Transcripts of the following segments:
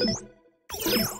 Yeah.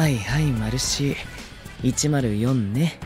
はいはいマルシー。104ね。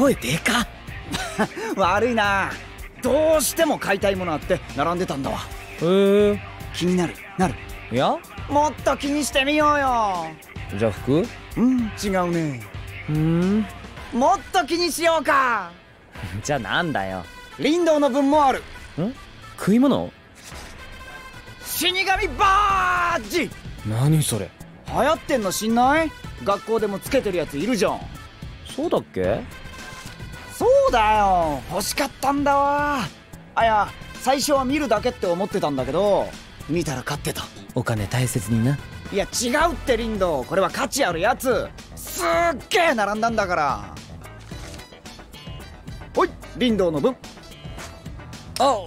声でか。悪いな。どうしても買いたいものあって並んでたんだわ。へえ。気になる。なる。いや？もっと気にしてみようよ。じゃあ服？うん違うね。うん。もっと気にしようか。じゃあなんだよ。リンドウの分もある。ん？食い物？死神バージ。何それ？流行ってんの知んない？学校でもつけてるやついるじゃん。そうだっけ？そうだよ。欲しかったんだわ。あいや最初は見るだけって思ってたんだけど見たら買ってた。お金大切にな。いや違うってリンド。ウこれは価値あるやつ。すっげえ並んだんだから。ほいリンドウの分。あ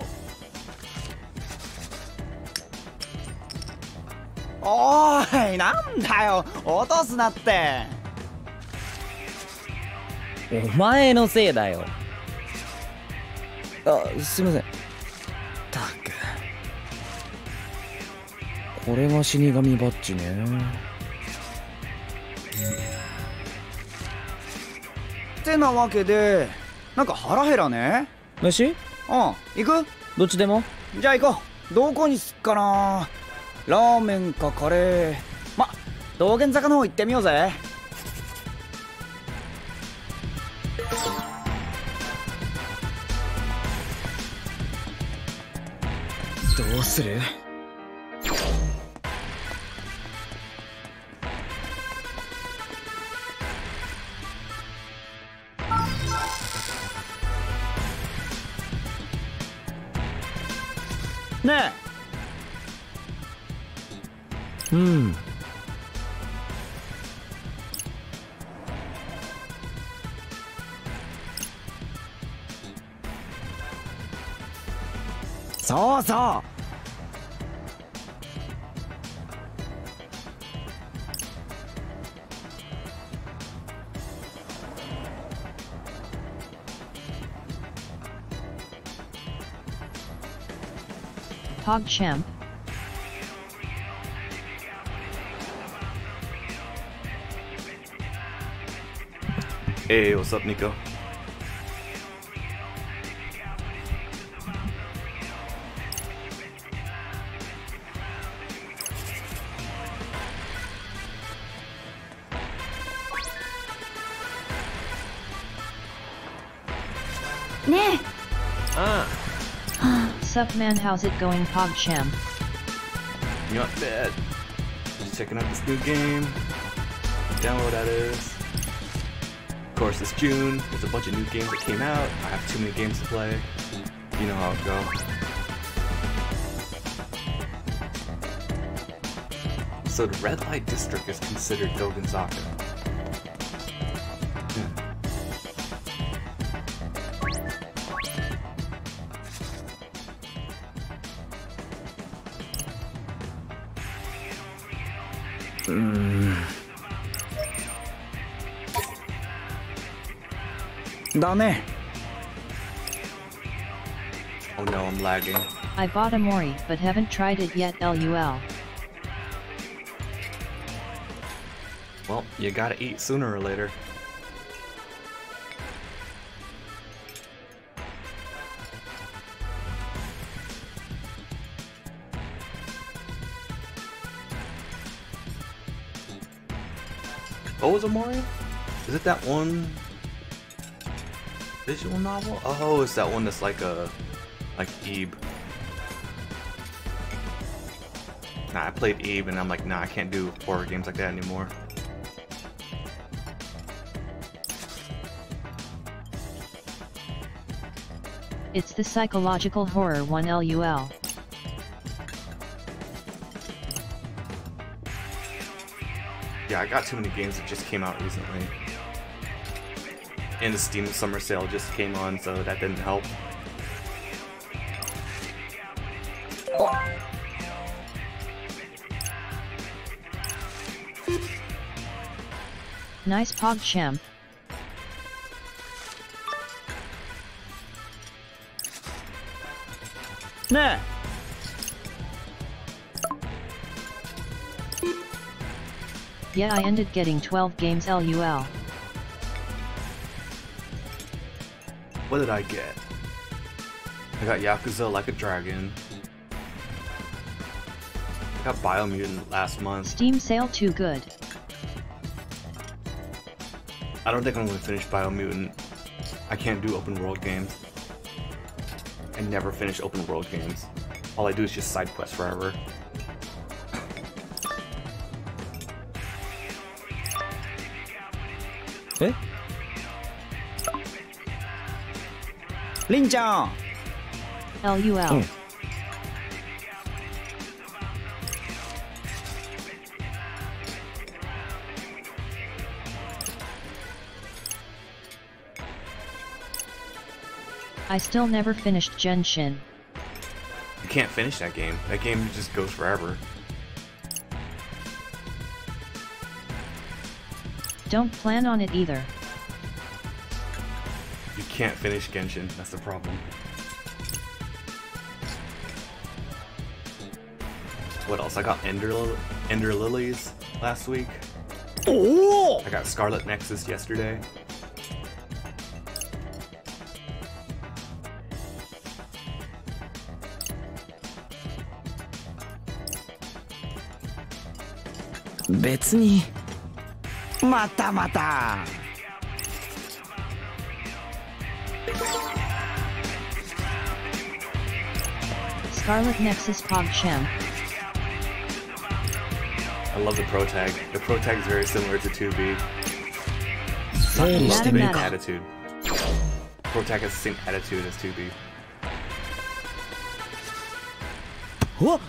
おーいなんだよ。落とすなってお前のせいだよ。あすいません。たく。これが死神バッジね。ってなわけでなんか腹減らね？飯？うん。行く？どっちでも。じゃあ行こう。どこにすっかなラーメンかカレー。ま道玄坂の方行ってみようぜどうする？ねえ。うん。そうそう PogChamp Hey, what's up, Nico? Man how's it going PogChamp? not bad. Just checking out this new game. Download that is. Of course, it's June. There's a bunch of new games that came out. I have too many games to play. You know how it go. So the red light district is considered Dogenzaka. Hmm. だね Oh no, I'm lagging. I bought a Mori but haven't tried it yet lul. Well, you gotta eat sooner or later. Oh, was a Mori? Is it that one visual novel? Oh, it's that one that's like a like Ebe. Nah, I played Ebe and I'm like, nah, I can't do horror games like that anymore. It's the psychological horror one lul. Yeah, I got too many games that just came out recently. And the Steam Summer Sale just came on, so that didn't help. Nice PogChamp. えね Yeah I ended getting 12 games lul. What did I get? I got Yakuza Like a Dragon. I got Biomutant last month. Steam sale too good. I don't think I'm gonna finish Biomutant. I can't do open world games. I never finish open world games. All I do is just side quests forever. えりんちゃん lul. Hmm. I still never finished Genshin. You can't finish that game. That game just goes forever. Don't plan on it either. can't finish Genshin. That's the problem. What else? I got Ender, Ender Lilies last week. Ooh! I got Scarlet Nexus yesterday. Mata mata. Scarlet Nexus PogChamp. I love the pro tag. The pro tag is very similar to 2B. I love the same attitude. Pro tag has the same attitude as 2B. Whoa.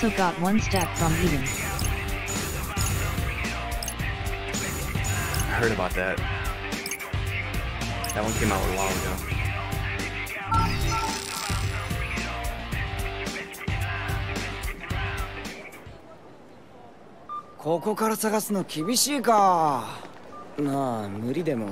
Also got one stat from eating. I heard about that. That one came out a while ago. ここから探すの厳しいかなあ無理でも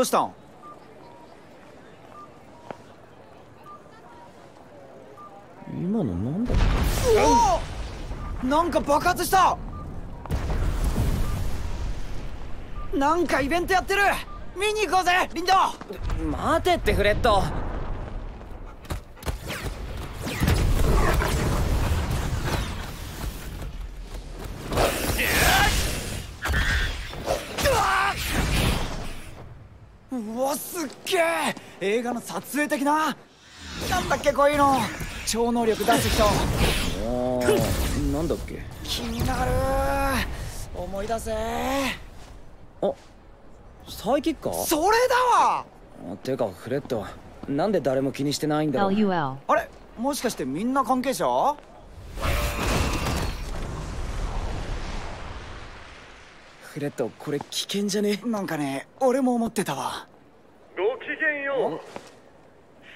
どうしたん？今のなんだ？おお！なんか爆発した！なんかイベントやってる！見に行こうぜリンド！待てってフレッド映画の撮影的な？なんだっけこういうの。超能力出す人。なんだっけ？気になる。思い出せ。あサイキッカー？それだわ。あてかフレッドなんで誰も気にしてないんだろう.あれ？もしかしてみんな関係者？フレッドこれ危険じゃね？なんかね俺も思ってたわごきげんよ。う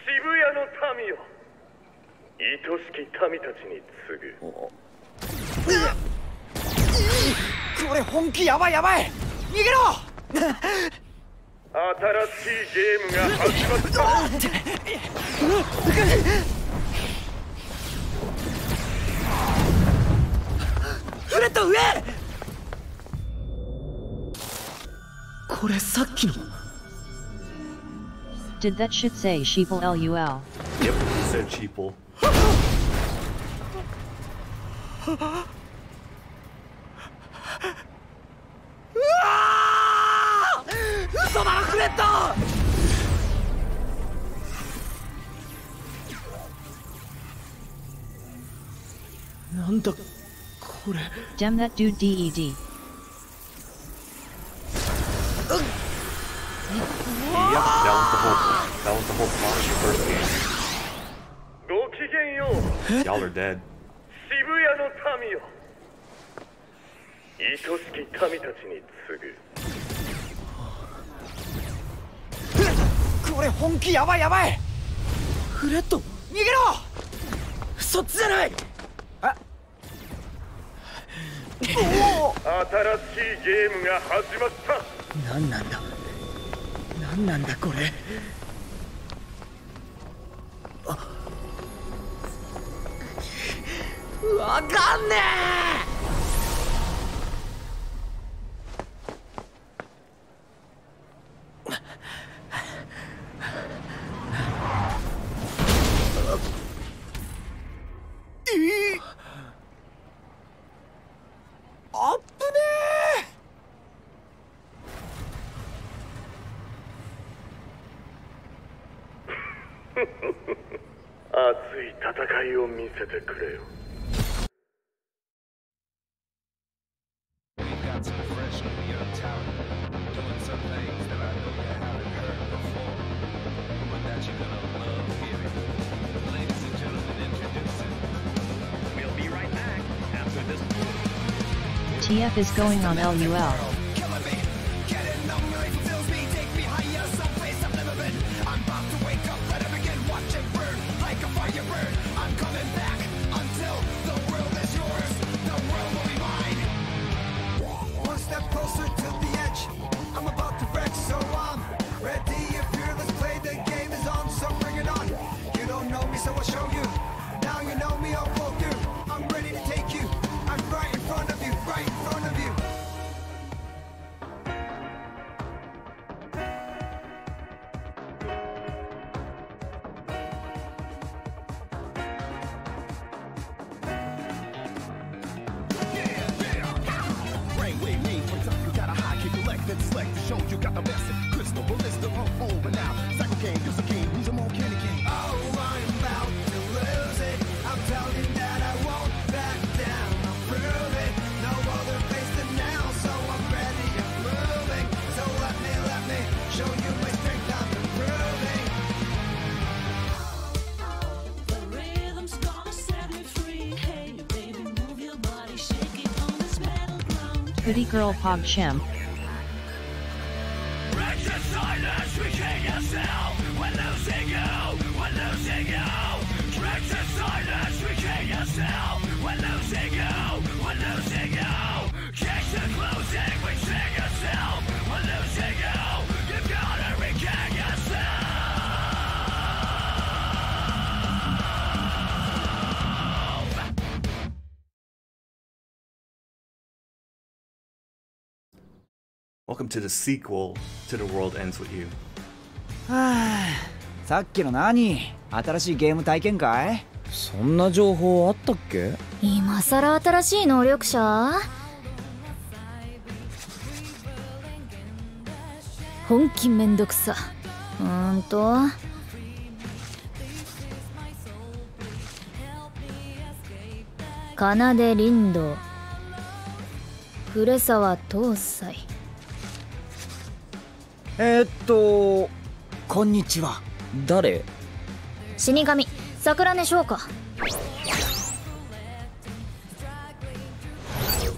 渋谷の民よ。愛しき民たちに次ぐ。これ本気やばいやばい。逃げろ。新しいゲームが始まった。フレッド上これさっ。きの Did that shit say sheeple LUL? Yep, it said cheaple. 嘘だフレッドなんだこれ Damn that dude E DED. Yep, that was the whole that was the whole plot of the first game. ごきげんよう Y'all are dead. 渋谷の民よ愛しき民たちに次ぐこれ本気やばいやばいフレッド逃げろそっちじゃない新しいゲームが始まった何なんだ何なんだこれ？わかんねええ！TF is going on LUL. Curl Pogchamp, to the sequel to The World Ends With You. はあ。さっきの何？新しいゲーム体験会？そんな情報あったっけ？今さら新しい能力者？本気めんどくさ。うーんと。奏で林道古沢東西えー、っとこんにちは。誰？死神。桜根翔か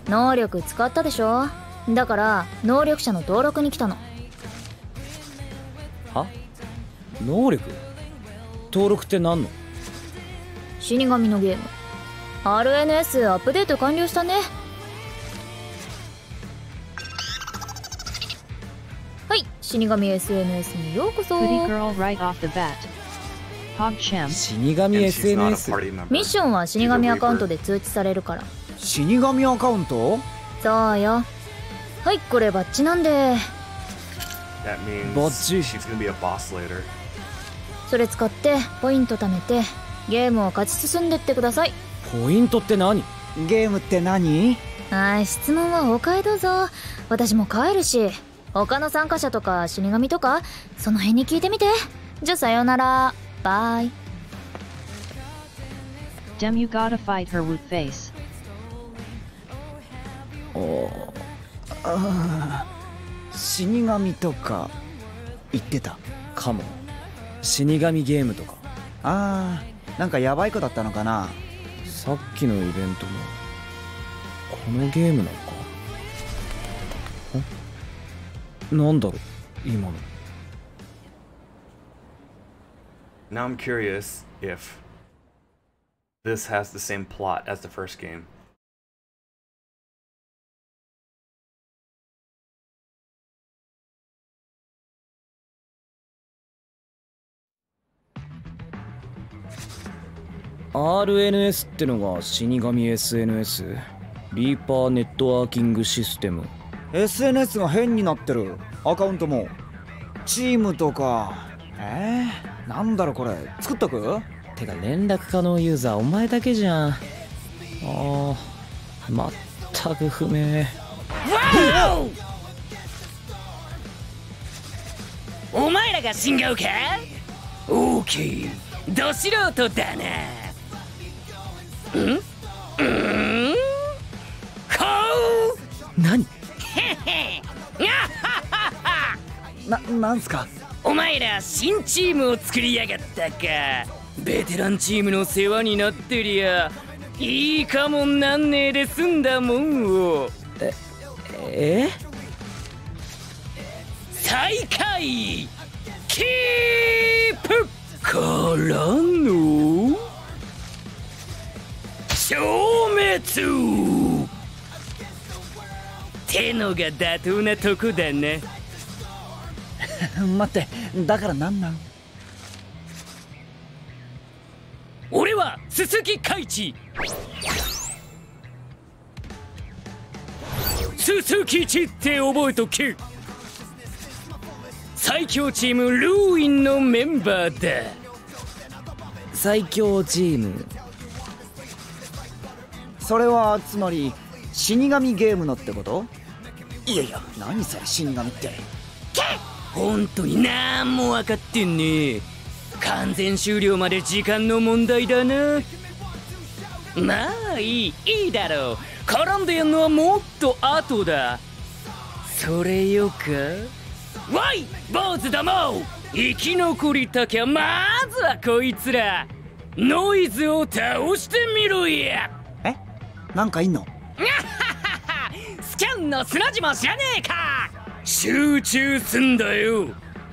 能力使ったでしょ？だから能力者の登録に来たの。は？能力？登録って何の？死神のゲーム。RNS アップデート完了したね死神 SNS にようこそ。Right. 死神 SNS. ミッションは死神アカウントで通知されるから。死神アカウント？そうよ。はいこれバッチなんで。A boss later. それ使ってポイント貯めてゲームを勝ち進んでってください。ポイントって何？ゲームって何？はい質問はお買いどうぞ。私も帰るし他の参加者とか死神とかその辺に聞いてみて。じゃあさようなら。バイ。Dem you gotta fight her with face. 死神とか。言ってた。かも死神ゲームとか。あーなんかヤバい子だったのかな。さっきのイベントもこのゲームなのかなんだろう今の Now I'm curious if this has the same plot as the first game. RNS ってのが死神 SNS リーパーネットワーキングシステム SNS が変になってる。アカウントも。チームとか。えー、なんだろこれ。作っとく？てか連絡可能ユーザーお前だけじゃん。あー全く不明。お前らが新顔かオーケーど素人だなん？うん？こう！何？ななんすか？お前ら新チームを作りやがったか。ベテランチームの世話になってりゃいいかもなんねえで済んだもんを。え最下位キープ！からの？消滅！てのが妥当なとこだな 待ってだからなんなん？俺は鈴木海一鈴木一って覚えとけ。最強チームルーインのメンバーだ。最強チーム。それはつまり死神ゲームのってこと？いやいや。何それ死神って本当になんも分かってんね完全終了まで時間の問題だな。まあいいいいだろう。絡んでやんのはもっと後だ。それよか。わい坊主ども。生き残りたきゃまずはこいつら。ノイズを倒してみろや。え？なんかいんの？スキャンンの砂地も知らねえか集中すんだよ。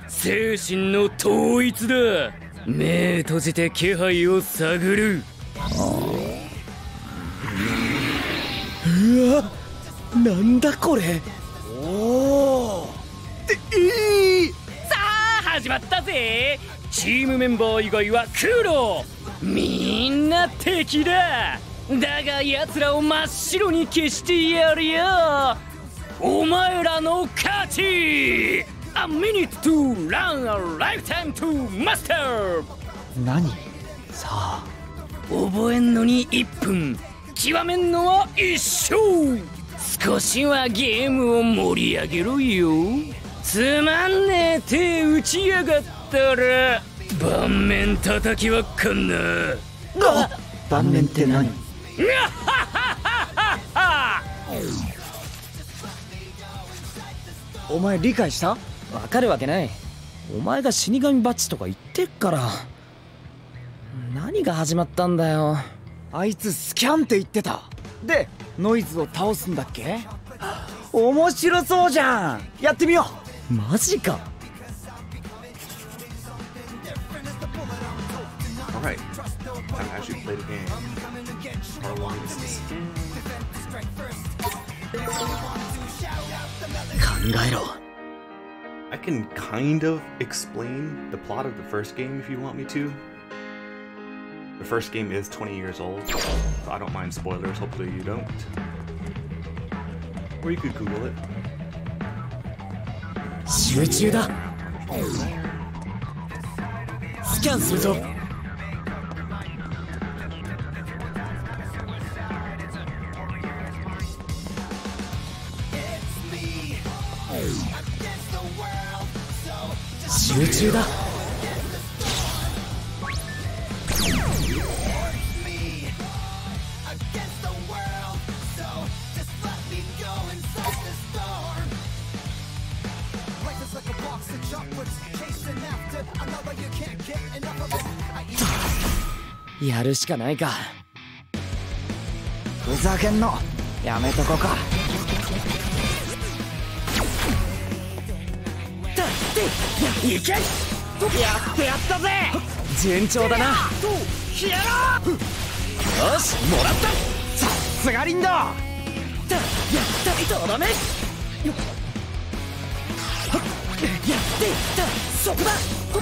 精神の統一だ。目閉じて気配を探る。うわなんだこれ？おおええさあ始まったぜ。チームメンバー以外は黒みんな敵だ。だが奴らを真っ白に消してやるよお前らの勝ち! A minute to run a lifetime to master! 何?さあ覚えんのに1分。極めんのは一生。少しはゲームを盛り上げろよ。つまんねえ手打ちやがったら盤面叩きわっかんな。盤面って何? お前理解した？わかるわけない。お前が死神バッジとか言ってっから。何が始まったんだよ。あいつスキャンって言ってた。でノイズを倒すんだっけ？面白そうじゃん。やってみよう。マジか。Alright, time actually play the game. How long is this? 考えろ I can kind of explain the plot of the first game if you want me to. The first game is 20 years old, so I don't mind spoilers, hopefully you don't. Or you could Google it. 集中だスキャンするぞ 集中だ。やるしかないか。ふざけんの。やめとこか。いけ。やってやったぜ。順調だな。よしもらった。さすがリンド。やったとどめ。よっやってたそこだ。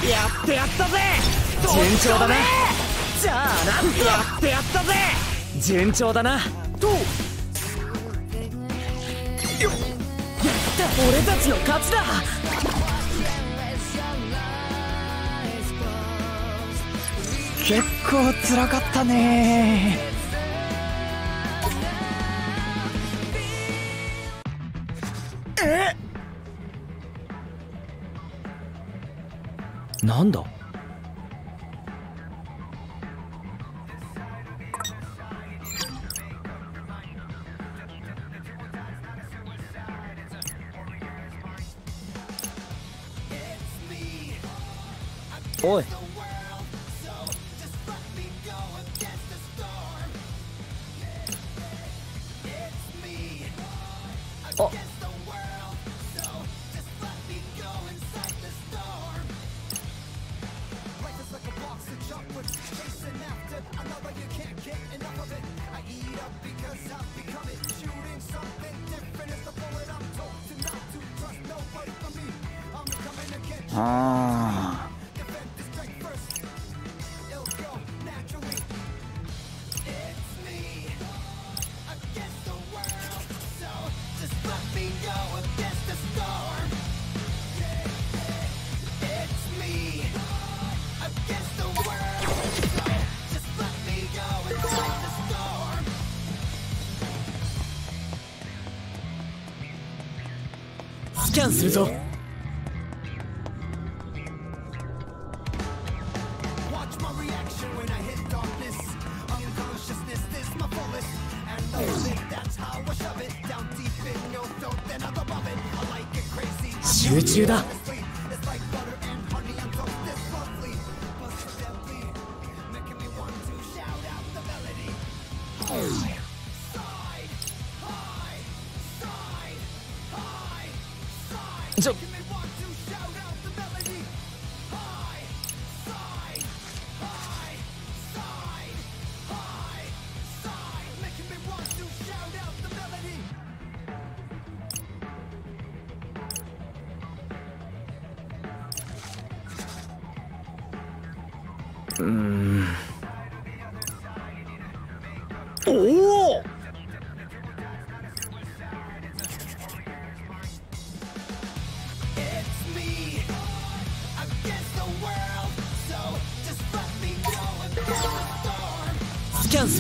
やってやったぜ。順調だな。じゃあなやってやったぜ順調だな。とやった。俺たちの勝ちだ結構つらかったね。えなんだ？するぞ。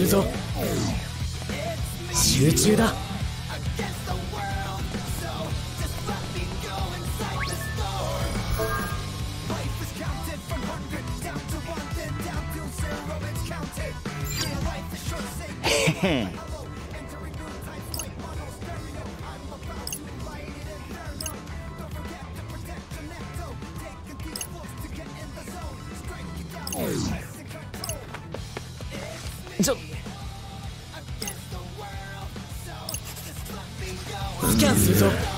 るぞ。集中だ。ちょキャンするぞ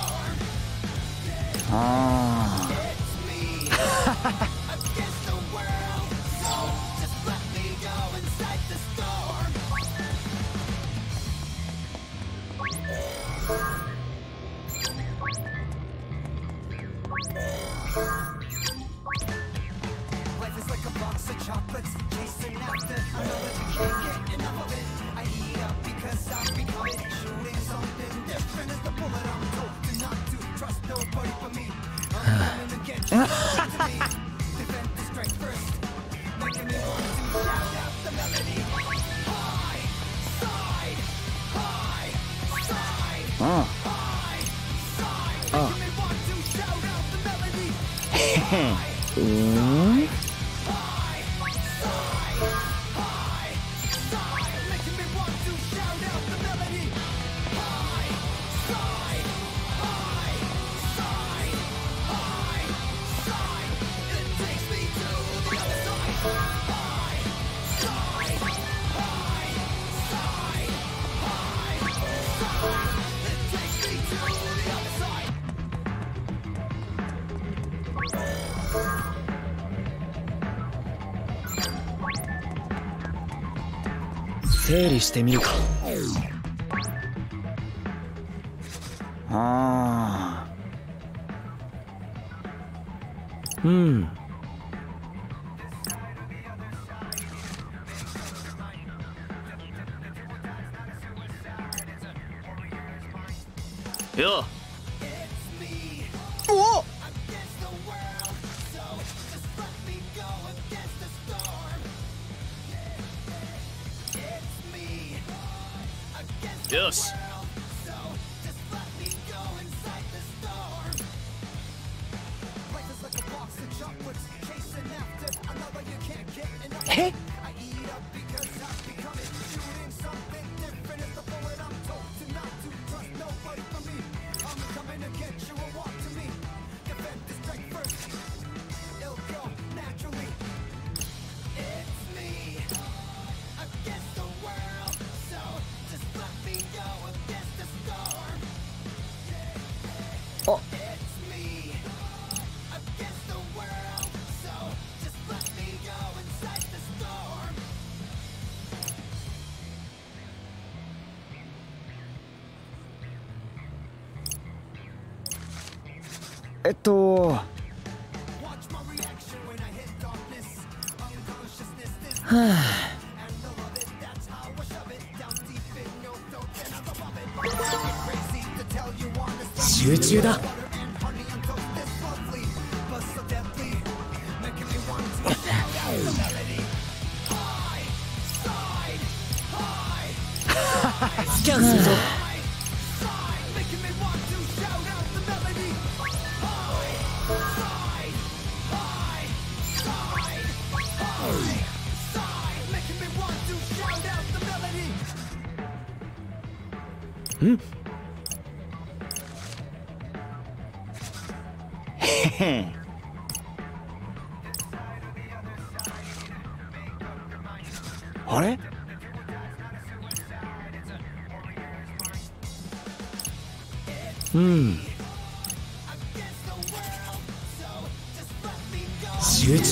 整理してみるか。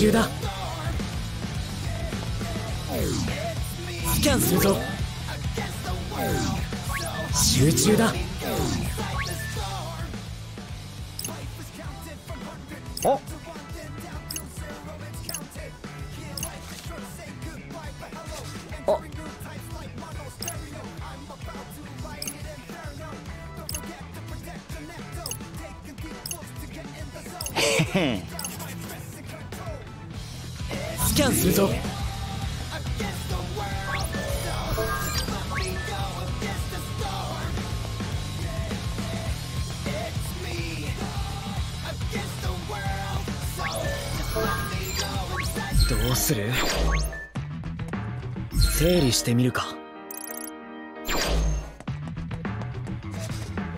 中だ。スキャンするぞ。集中だ。おおへへ。するぞ。どうする？整理してみるか。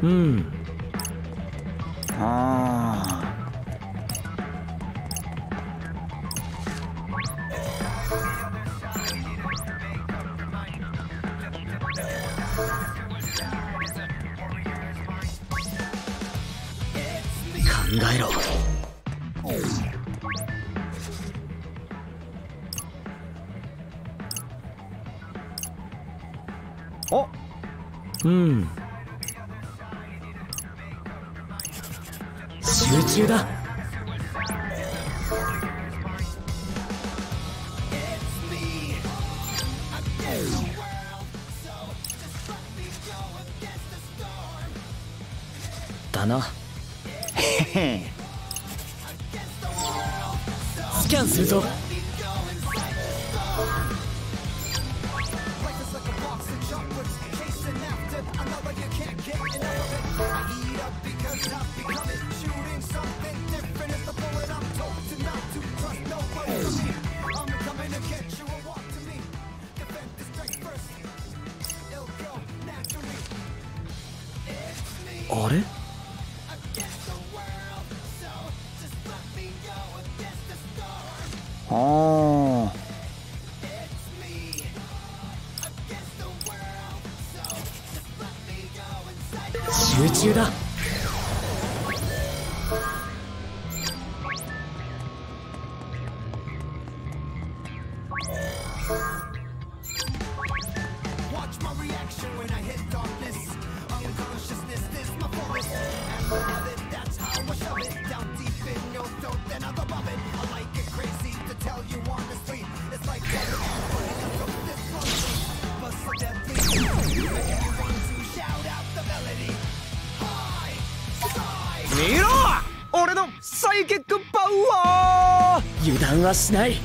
うん。はしない。て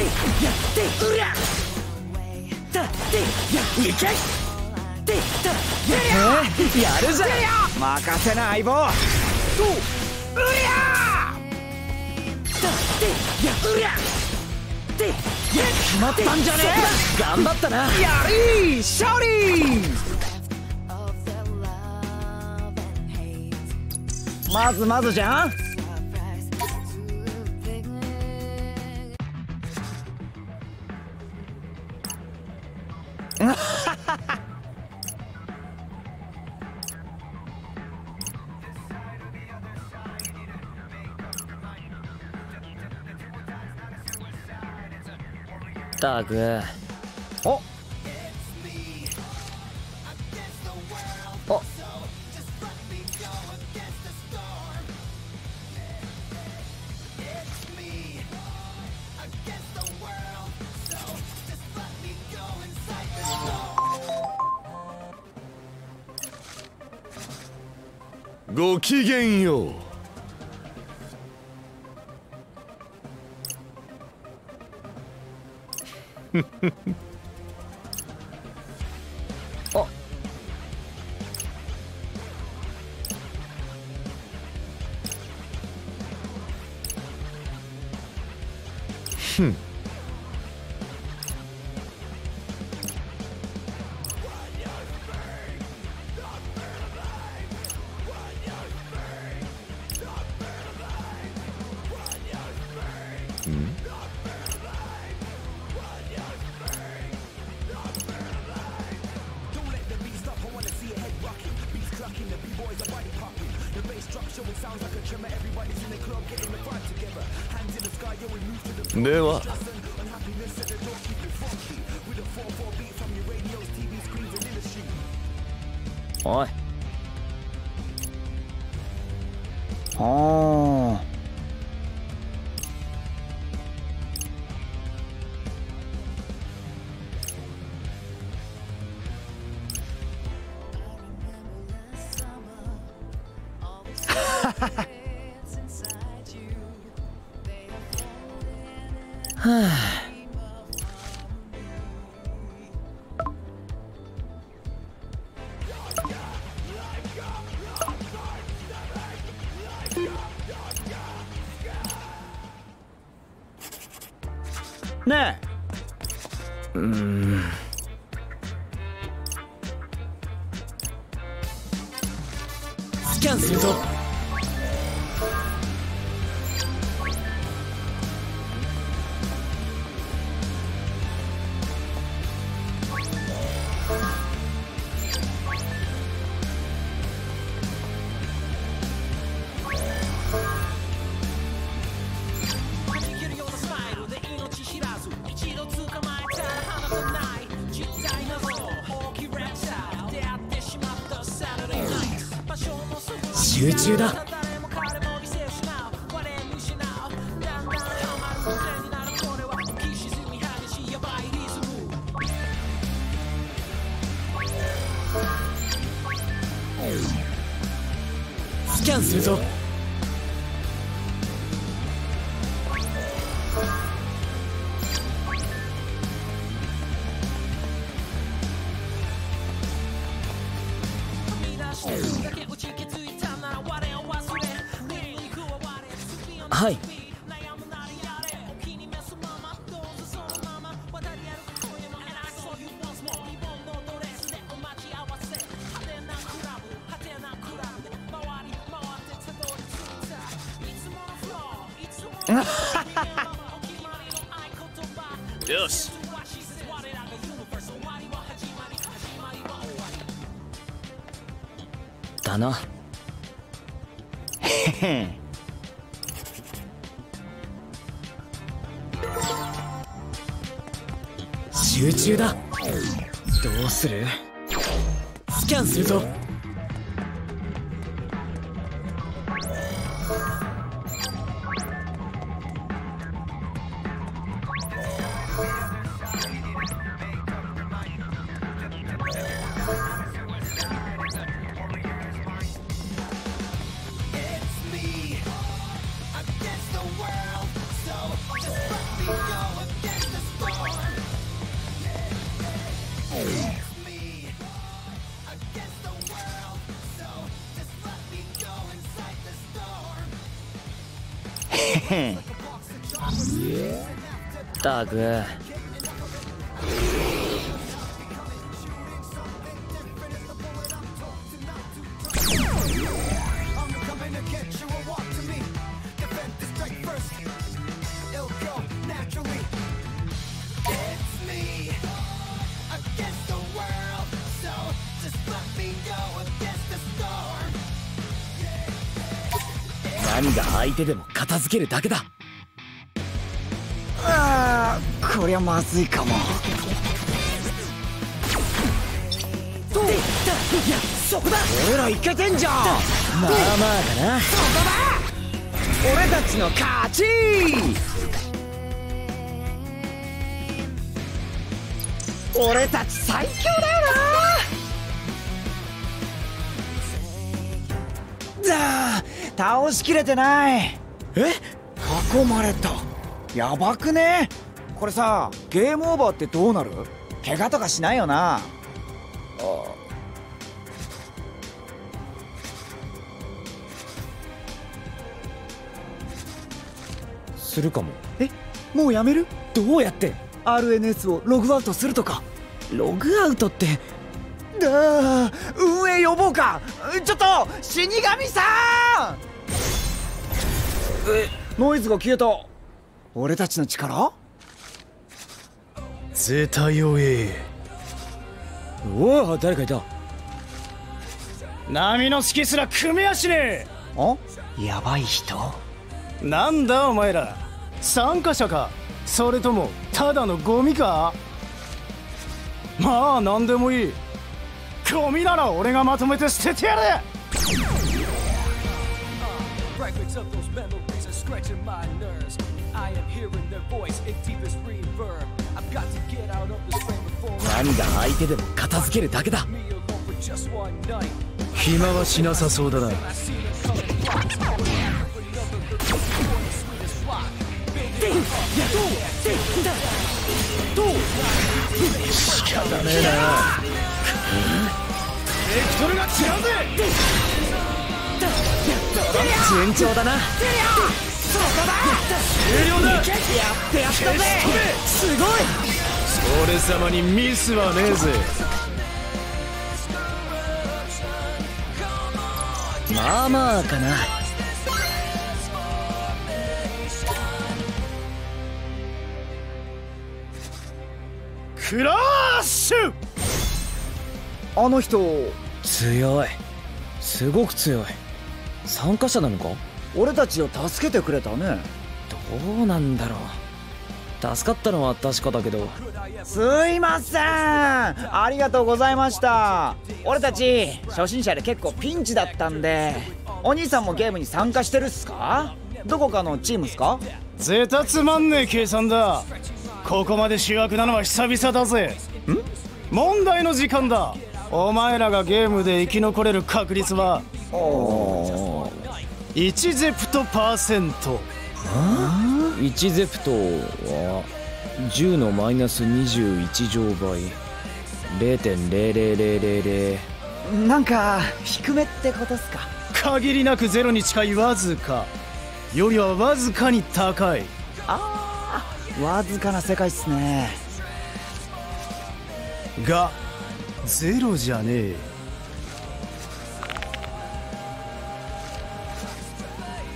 やってうりゃ。たてやいけてたやえやるじゃん任せな相棒とうりゃ。たてやう。りゃてや決まったんじゃねえ。頑張ったな。やりー勝利。まずまずじゃんったく。お。お。ごきげんようふでは。中だ。中だ。ったく何が相手でも片付けるだけだ。こりゃまずいかも。といやそこだ。俺らいけてんじゃん。まあまあだな。俺たちの勝ち。俺たち最強だよな。だあ倒しきれてない。え？囲まれた。やばくね？これさゲームオーバーってどうなる？怪我とかしないよな。あするかも。えもうやめる？どうやって？RNS をログアウトするとか。ログアウトって？だあ運営呼ぼうか。ちょっと死神さん！え？ノイズが消えた。俺たちの力？絶対よいおお誰かいた。波の隙すら組みやしねえやばい人？なんだお前ら。参加者か。それともただのゴミか？まあ何でもいい。ゴミなら俺がまとめて捨ててやれ兄が相手でも片付けるだけだ。暇はしなさそうだな。仕方ねえな。順調だな。終了だ。やってやったぜ。すごい。俺様にミスはねえぜ。まあまあかな。クラッシュ！あの人。強い。すごく強い。参加者なのか？俺たちを助けてくれたね。どうなんだろう。助かったのは確かだけどすいません。ありがとうございました。俺たち初心者で結構ピンチだったんでお兄さんもゲームに参加してるっすか？どこかのチームっすか？絶対つまんねえ計算だ。ここまで主役なのは久々だぜ。ん？問題の時間だ。お前らがゲームで生き残れる確率は1ゼプトパーセント。1ゼプトは10のマイナス21乗倍0.00000なんか低めってことっすか？限りなくゼロに近いわずか。よりはわずかに高い。ああわずかな世界っすね。がゼロじゃねえ。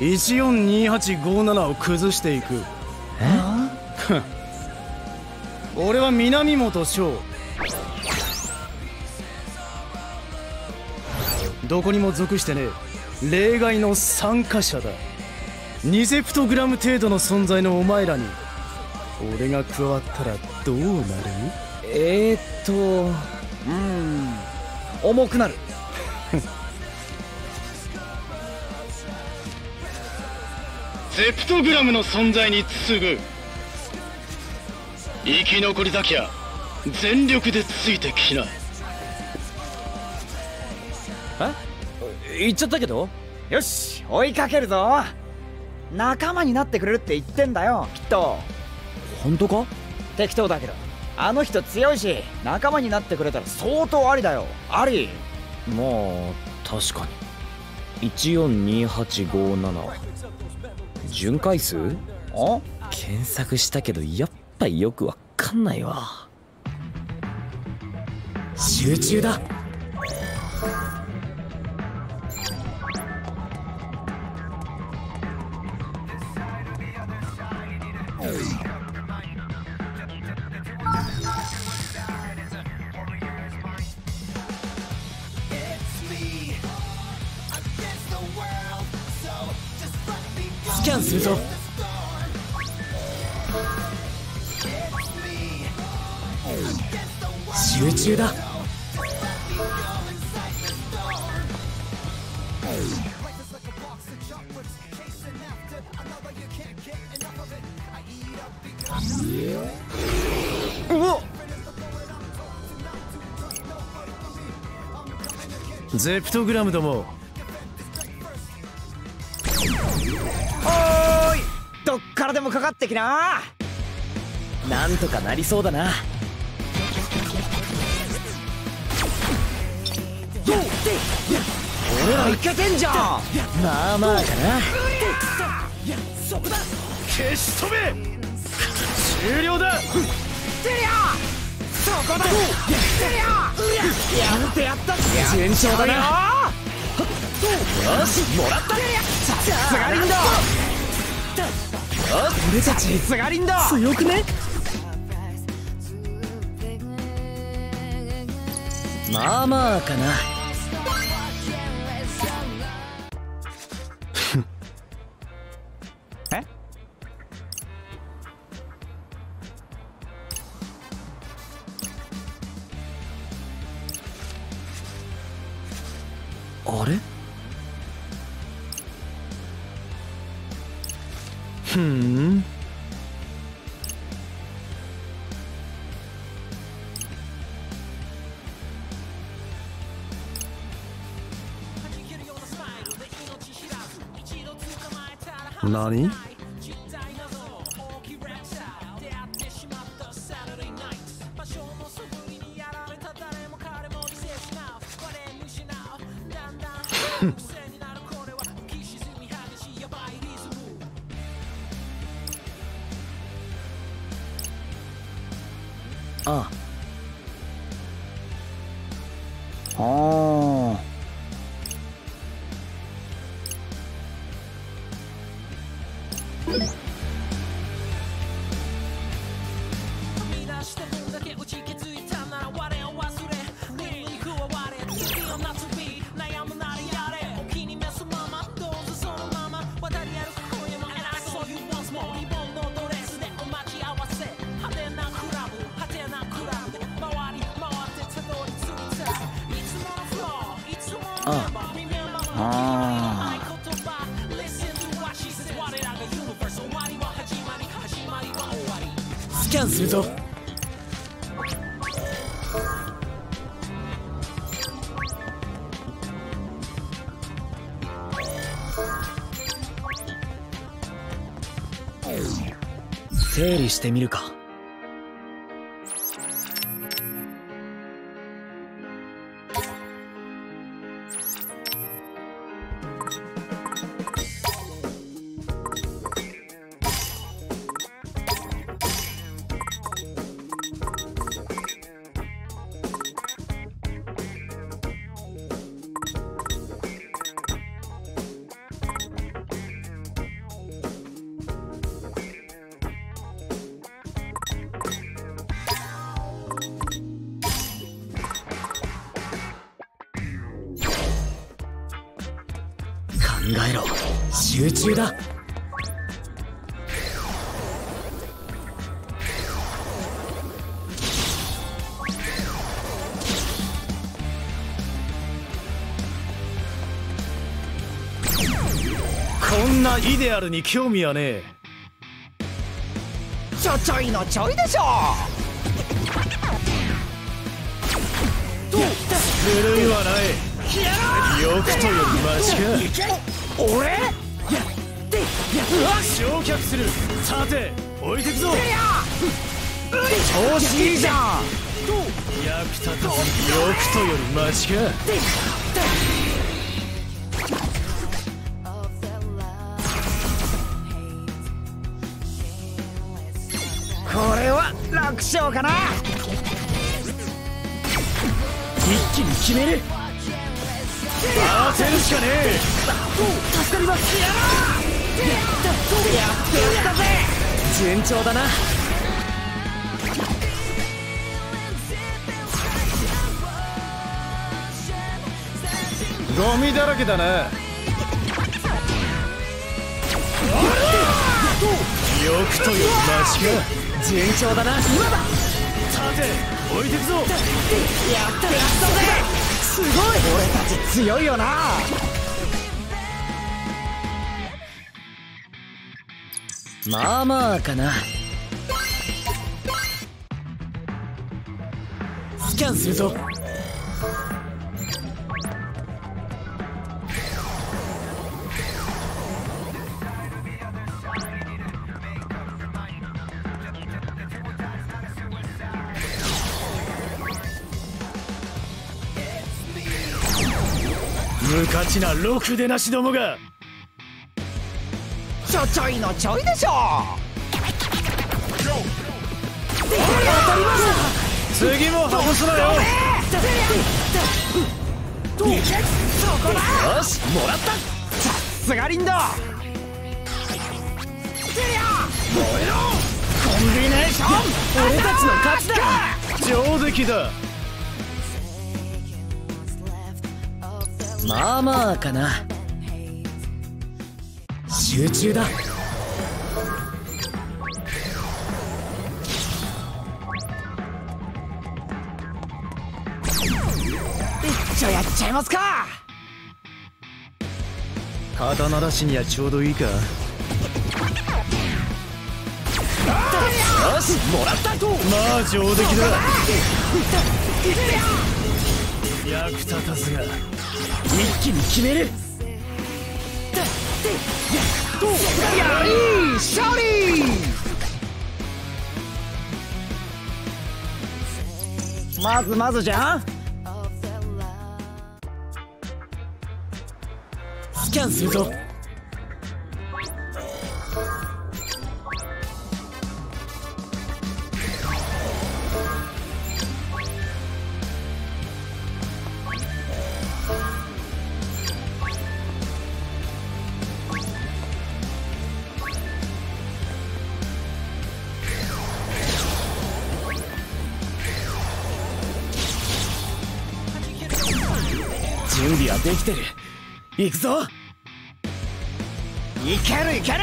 142857を崩していく。え？俺は南本翔。どこにも属してねえ。例外の参加者だ。2セプトグラム程度の存在のお前らに。俺が加わったらどうなる？えー、っとうん重くなる。ゼプトグラムの存在に次ぐ生き残りだきゃ全力でついてきな。え？言っちゃったけど？よし追いかけるぞ。仲間になってくれるって言ってんだよきっと。本当か？適当だけどあの人強いし仲間になってくれたら相当ありだよ。あり。まあ確かに。142857巡回数？あ？検索したけどやっぱりよくわかんないわ。集中だ。スキャンするぞ。中だ。うわゼプトグラムども。おーいどっからでもかかってきな。なんとかなりそうだな俺らいけてんじゃん。まあまあかな。消し止め。終了だ。テリアそこだ。テリアやってやった。順調だな。よよしもらった。スガリンだ俺たちスガリンだ強くね？まあまあかな何あ整理してみるか。なイデアルに興味はねえ。ちょちょいのちょいでしょ。古いはない。よくとよりマシか俺？焼却する。さて置いてくぞ。調子いいじゃん。役立たず。よくとよりマシか楽勝かな。一気に決める。しかねえ。助かります。やってやったぜ。順調だな。ゴミだらけだなよくとよりマシか順調だな。今だ。さて置いてくぞ。やったやったぜすごい俺たち強いよな。まあまあかな。スキャンするぞ無価値なろくでなしどもが。ちょちょいのちょいでしょ。次も外すなよ。よしもらった。すがりんだコンビネーション。俺たちの勝ちだ。上出来だまあまあかな。集中だ。一丁やっちゃいますか！刀なしにはちょうどいいか。よしもらったまあ上出来だ。役立たずが一気に決める。やりシャリーまずまずじゃんスキャンするぞ行くぞ。いけるいける。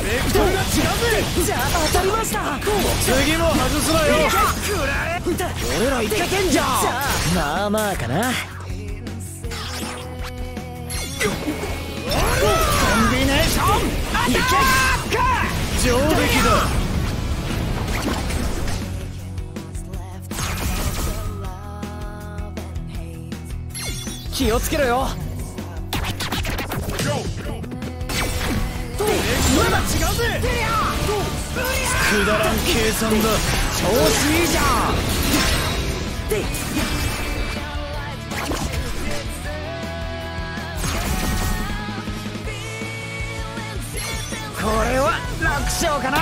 ベクトルが違うぜ。じゃあ当たりました。次も外すなよ。俺らいけてんじゃん。まあまあかな。コンビネーション。アタック。上出来だ気をつけろよ。まだ違うぜ。くだらん計算だ調子いいじゃん。これは楽勝かな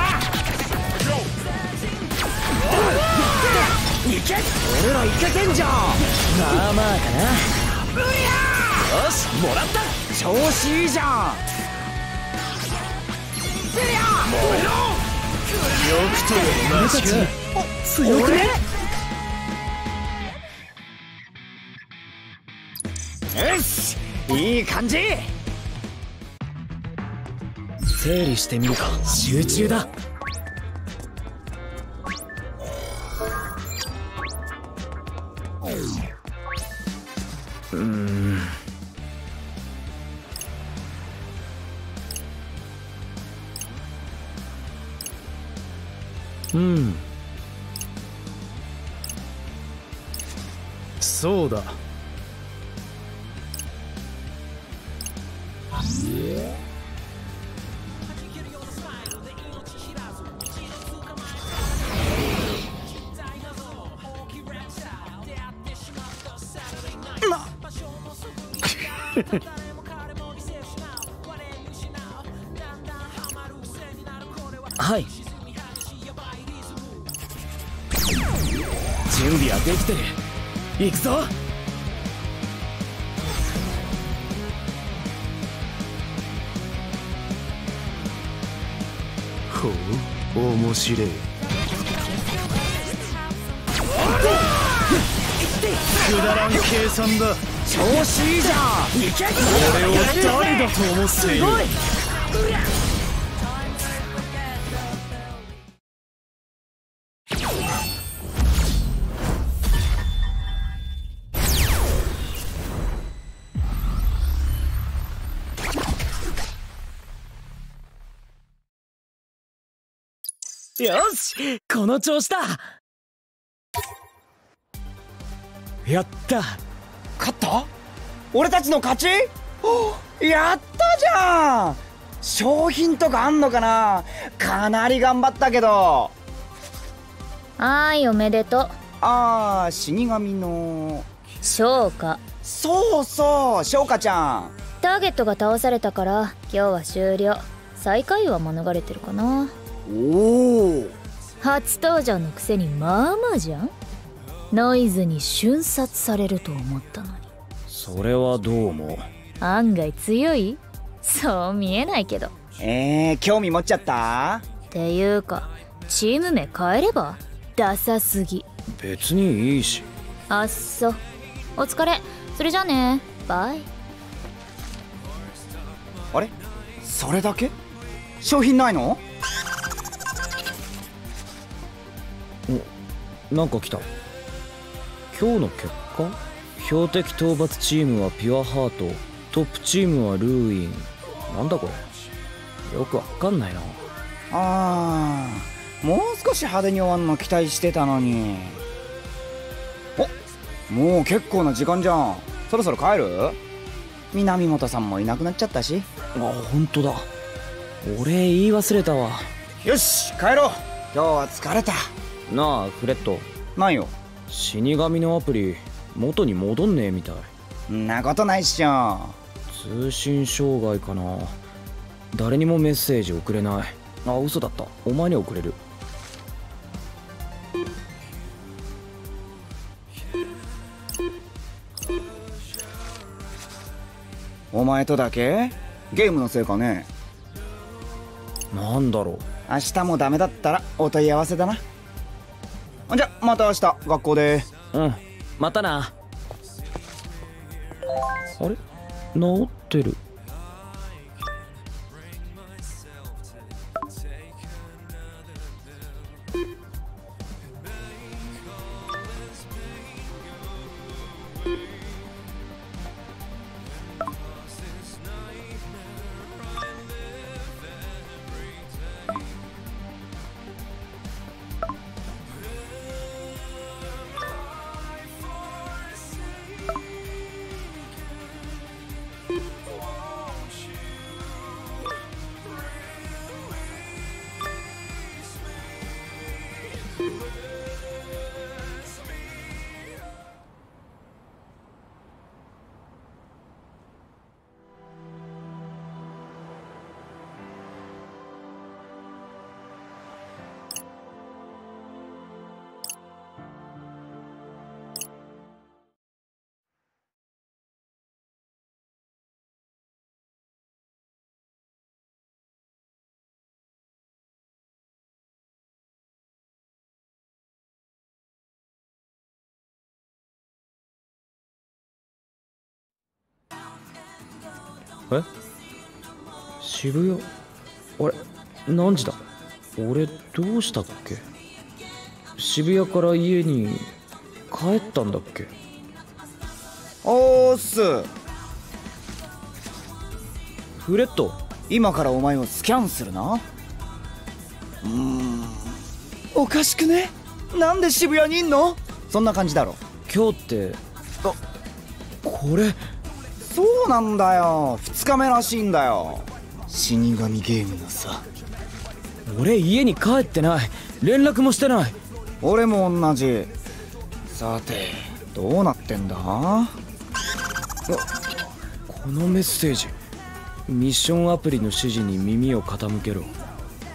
いけ俺らいけてんじゃんまあまあかなよしもらった。調子いいじゃん。よくと同じか強くねよしいい感じ。整理してみるか。集中だよしこの調子だ。やった。勝った？俺たちの勝ち？おやったじゃん。商品とかあんのかな？かなり頑張ったけど。はーいおめでとう。あー死神の。翔歌そうそう翔歌ちゃん。ターゲットが倒されたから今日は終了。最下位は免れてるかなおお初登場のくせにまあまあじゃん。ノイズに瞬殺されると思ったのに。それはどうも案外強い？そう見えないけど。えー、興味持っちゃった？っていうかチーム名変えれば？ダサすぎ。別にいいし。あっそ。お疲れ。それじゃあね。バイ。あれ？それだけ？商品ないの？なんか来た。今日の結果？標的討伐チームはピュアハート。トップチームはルーイン。なんだこれ？よくわかんないな。あーもう少し派手に終わんの期待してたのに。おもう結構な時間じゃん。そろそろ帰る？南本さんもいなくなっちゃったし。あ本当だ。俺言い忘れたわ。よし帰ろう。今日は疲れたなあフレット。なんよ。死神のアプリ元に戻んねえみたい。んなことないっしょ。通信障害かな。誰にもメッセージ送れない。あ嘘だった。お前に送れる。お前とだけ？ゲームのせいかね？なんだろう。明日もダメだったらお問い合わせだなじゃまた明日学校で。うんまたな。あれ？治ってる？え？渋谷？あれ？何時だ？俺どうしたっけ？渋谷から家に帰ったんだっけ？おーっす。フレット？今からお前をスキャンするな。うーん。おかしくね？なんで渋谷にいんの？そんな感じだろ。今日ってあこれ？そうなんだよ。2日目らしいんだよ。死神ゲームのさ。俺家に帰ってない。連絡もしてない。俺も同じ。さて。どうなってんだ？このメッセージ。ミッションアプリの指示に耳を傾けろ。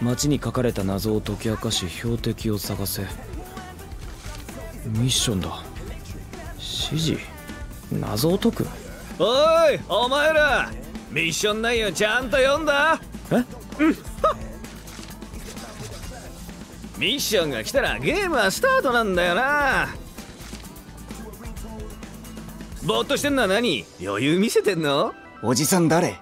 街に書かれた謎を解き明かし標的を探せ。ミッションだ。指示？謎を解く？おいお前らミッション内容ちゃんと読んだ？え？うん。ミッションが来たらゲームはスタートなんだよな。ぼーっとしてんのは何？余裕見せてんの？おじさん誰？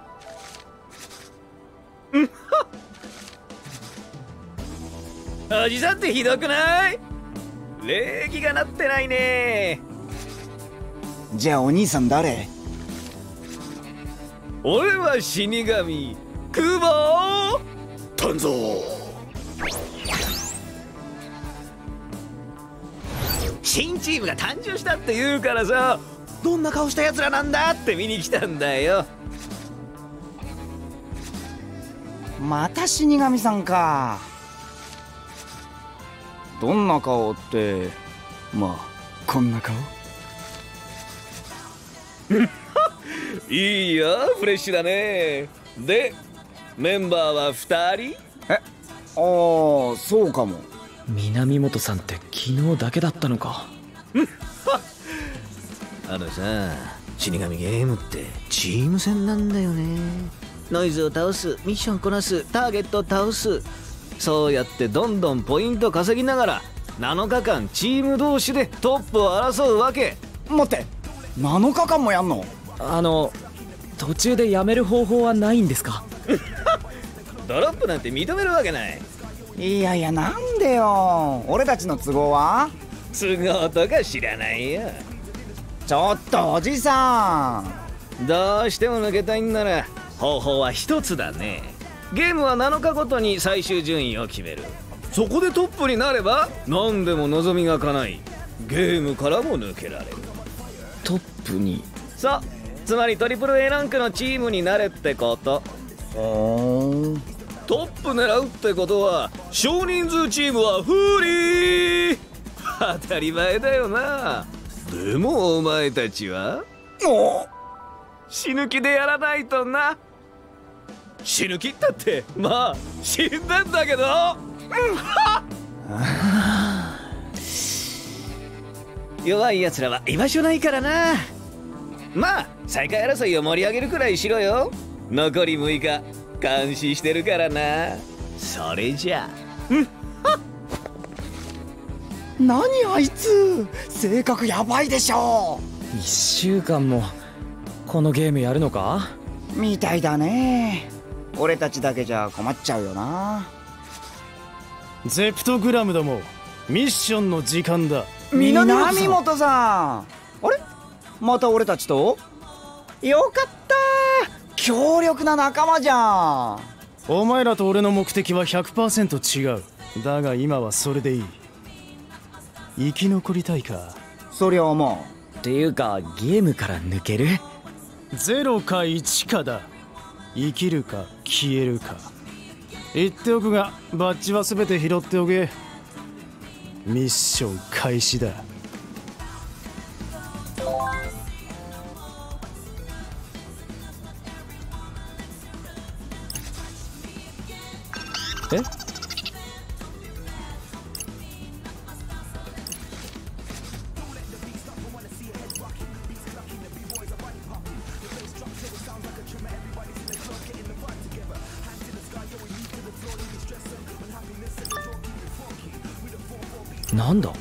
おじさんってひどくない？礼儀がなってないね。じゃあお兄さん誰？俺は死神クボ丹蔵新チームが誕生したって言うからさ。どんな顔した奴らなんだって見に来たんだよ。また死神さんか。どんな顔ってまあこんな顔？いいよフレッシュだね。でメンバーは2人？えああそうかも。南本さんって昨日だけだったのか。あのさ死神ゲームってチーム戦なんだよね。ノイズを倒すミッションこなすターゲットを倒す。そうやってどんどんポイント稼ぎながら7日間チーム同士でトップを争うわけ。待って7日間もやんの？あの途中でやめる方法はないんですか？ドロップなんて認めるわけない。いやいやなんでよ。俺たちの都合は？都合とか知らないよ。ちょっとおじさん。どうしても抜けたいんなら方法は一つだね。ゲームは7日ごとに最終順位を決める。そこでトップになれば何でも望みが叶いゲームからも抜けられる。トップに？そうつまりトリプル A ランクのチームになれってこと。ほートップ狙うってことは少人数チームは不利当たり前だよな。でもお前たちはお死ぬ気でやらないとな。死ぬ気ったってまあ死んでんだけど。弱い奴らは居場所ないからな。まあ再開争いを盛り上げるくらいしろよ。残り6日監視してるからな。それじゃ何あいつ。性格やばいでしょ1週間もこのゲームやるのか？みたいだね。俺たちだけじゃ困っちゃうよな。ゼプトグラムどもミッションの時間だ。南本さん。あれ？また俺たちと？よかった強力な仲間じゃん。お前らと俺の目的は100%違う。だが今はそれでいい。生き残りたいか？そりゃ思っていうかゲームから抜ける？0か1かだ生きるか消えるか。言っておくがバッジは全て拾っておけ。ミッション開始だ。え？なんだ？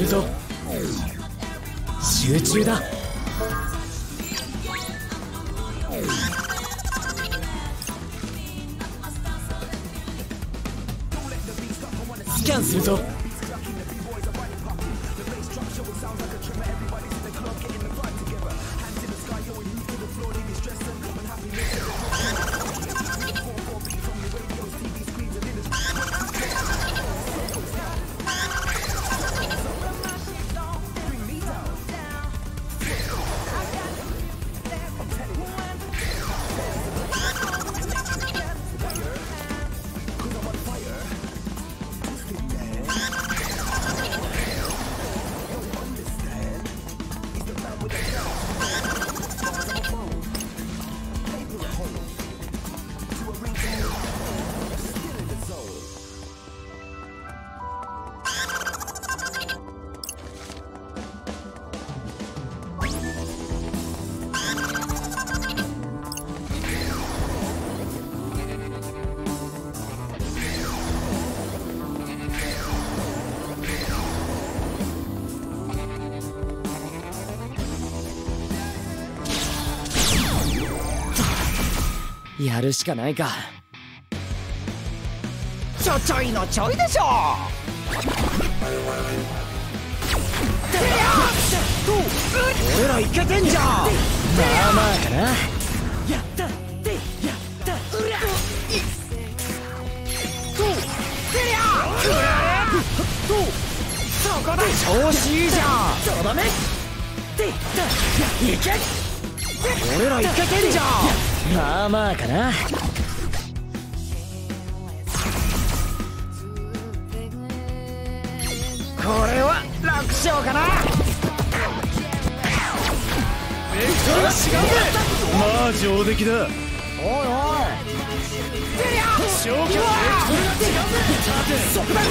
集中だ。集中だ。やるしかないか。ちょちょいのちょいでしょ。俺らいけてんじゃ。んまあまあかな。やったでやったうりゃいとてりゃくられとそこだ調子いいじゃんとどめでいけ俺らいけてんじゃんまあまあかな。これは楽勝かな。まあ上出来だ。おいおい。消去そこだ。い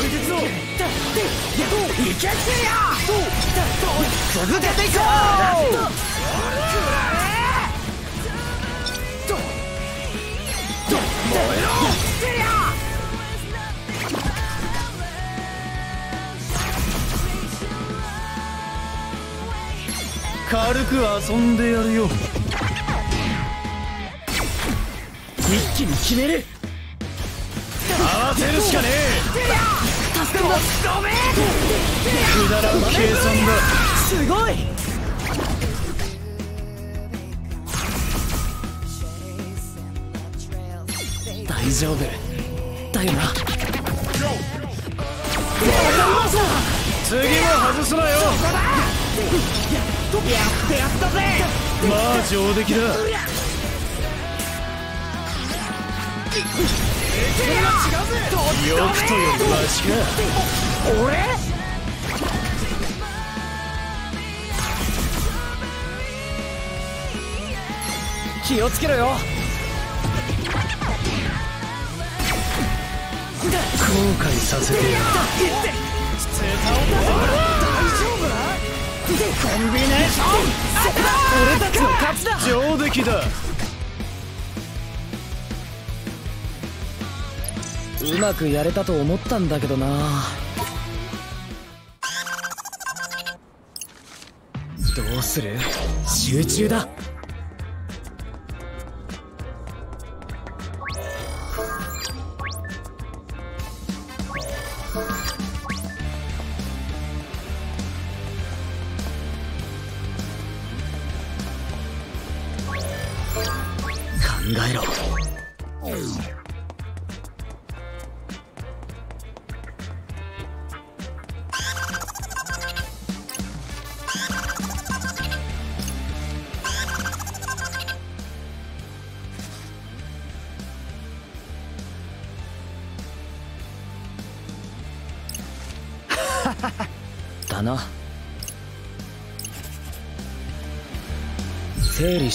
けてや続けていこう軽く遊んでやるよ。一気に決める。慌てるしかねえ。くだらん計算だ。すごい大丈夫だ。よな次も外すなよ。やってやったぜまあ上出来だ。よくとよりマシか。俺？気をつけろよ悔させてやる。コンビネーション俺たちの勝ちだ。上出来だ。うまくやれたと思ったんだ。けどなどうする集中だ。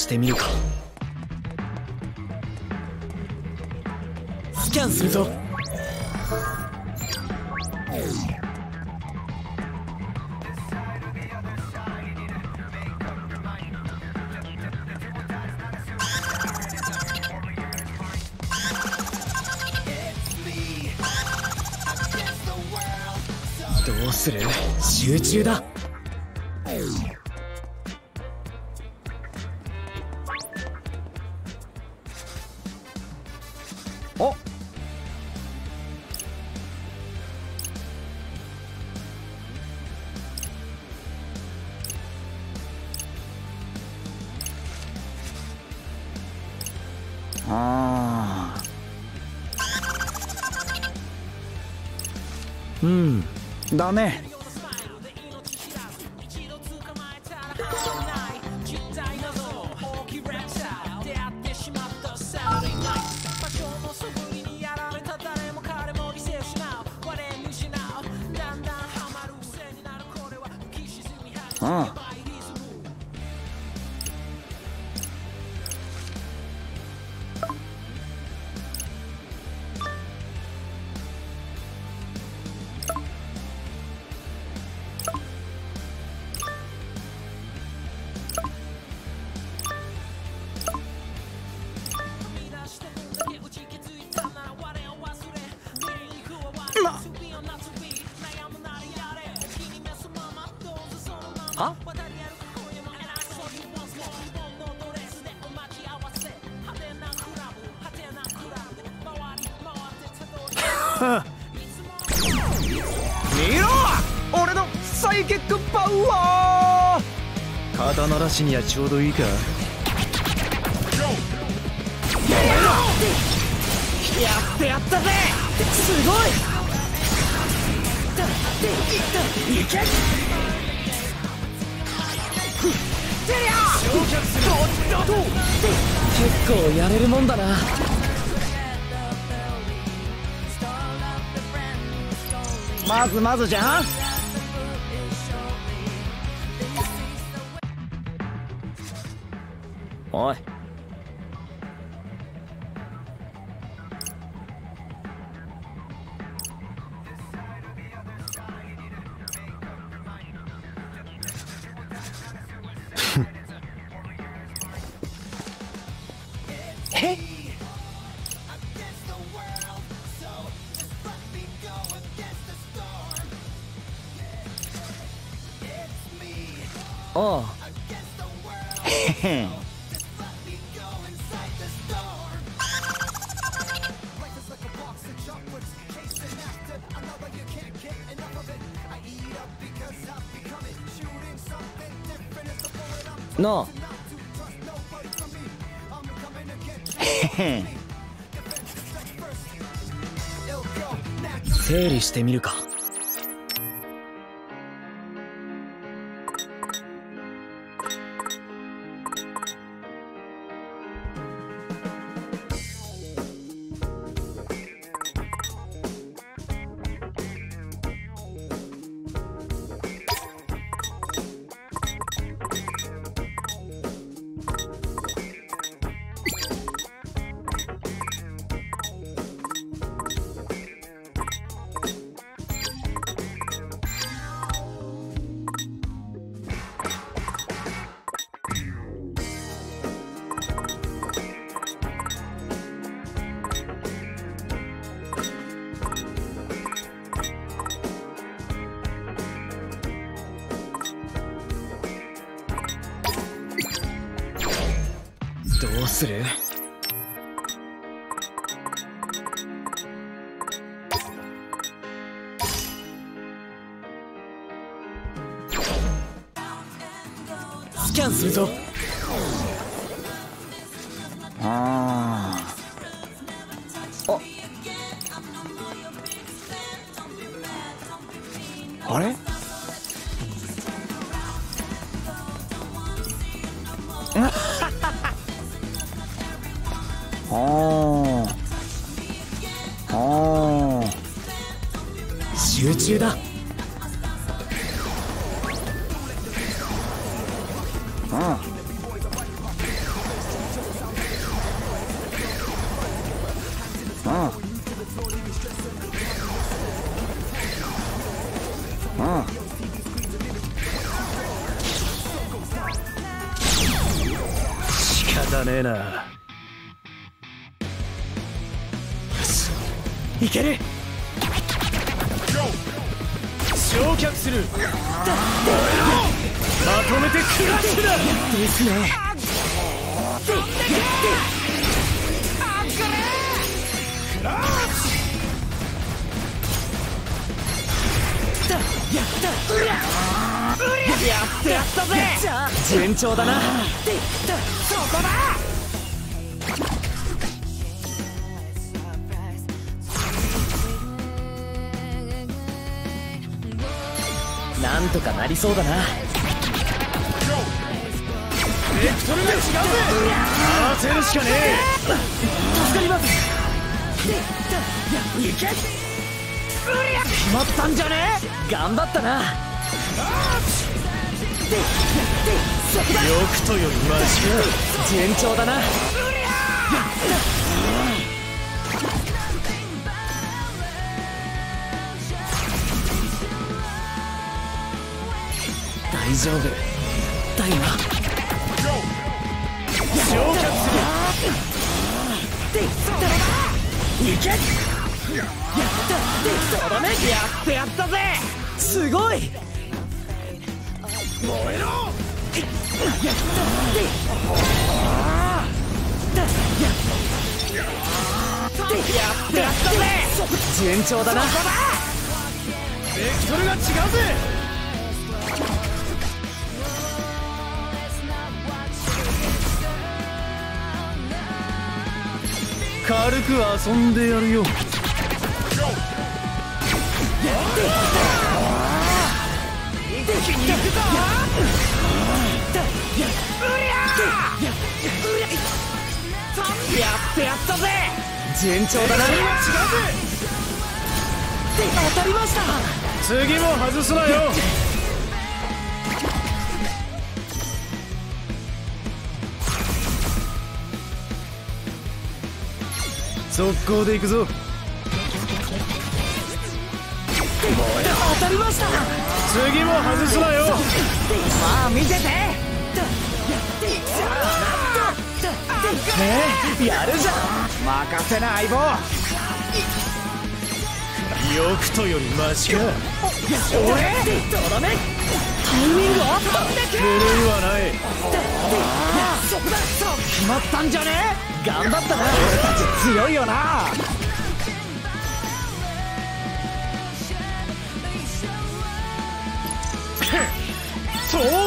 してみるか。スキャンするぞ。どうする？集中だ。うん。だね。肩慣らしにはちょうどいいかやってやったぜすごいいけてりゃ結構やれるもんだなまずまずじゃんしてみるか。方ねえないける焼却するまとめてクラッシュだですねクラッやってやったぜ。順調だな。そこだなんとかなりそうだな。ベクトルが違うぜ。合わせるしかね助かります。いけ決まったんじゃね？頑張ったな。よくとよりマシか順調だな。大丈夫。だよ。な焼却するいけったそうだねやってやったぜすごい燃えろってやったぜ順調だなベクトルが違うぜ軽く遊んでやるよ。やってやったぜ。順調だな当たりました次も外すなよ速攻で行くぞ次も外すなよ。まあ見てて。ねやるじゃん。任せな相棒よくとよりマシか。俺？とどめタイミングあったんだけ。古いはない。そこだ。決まったんじゃね？頑張ったな。俺たち強いよな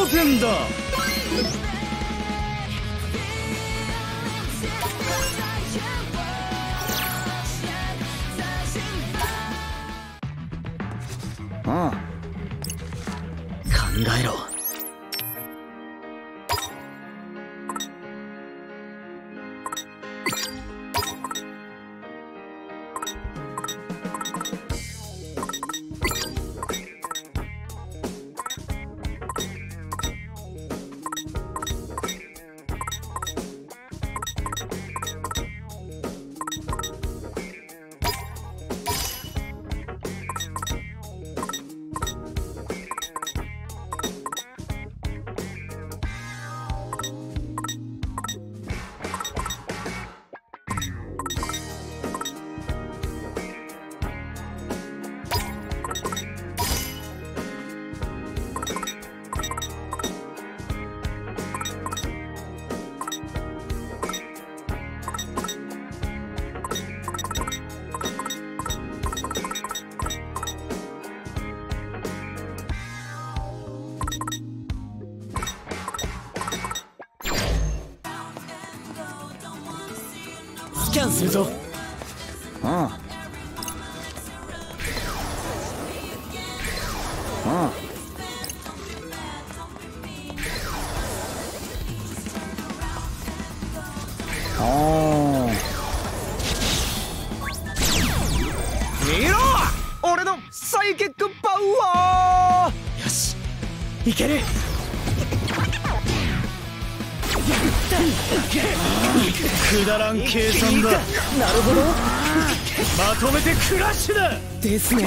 当然だキャンするぞ。うん。うん。ですね。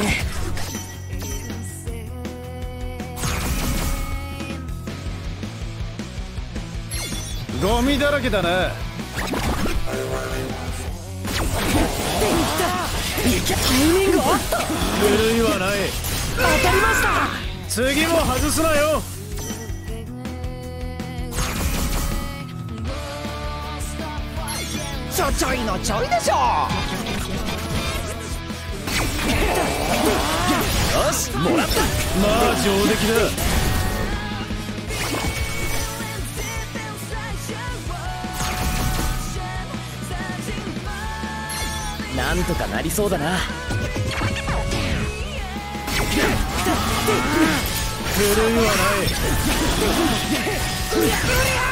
ゴミだらけだなタイミングあった。古いはない。当たりました。次も外すなよ。ちょちょいのちょいでしょもらったまあ上出来だ。なんとかなりそうだな。古いはない。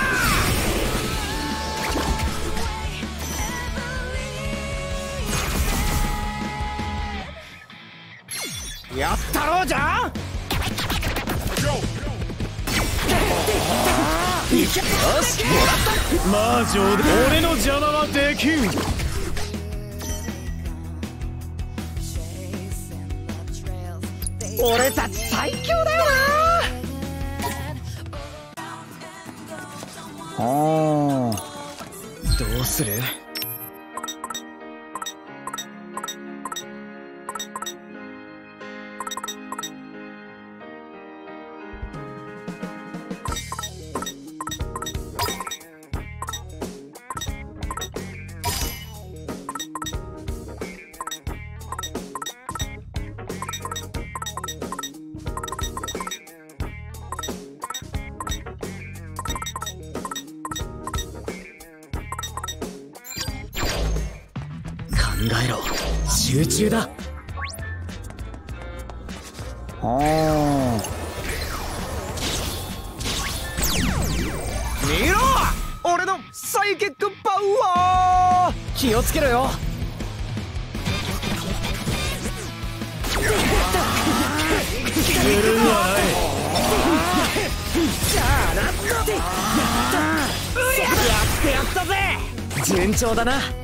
やったろうじゃん。よし。もらった魔女で俺の邪魔はできん。だな。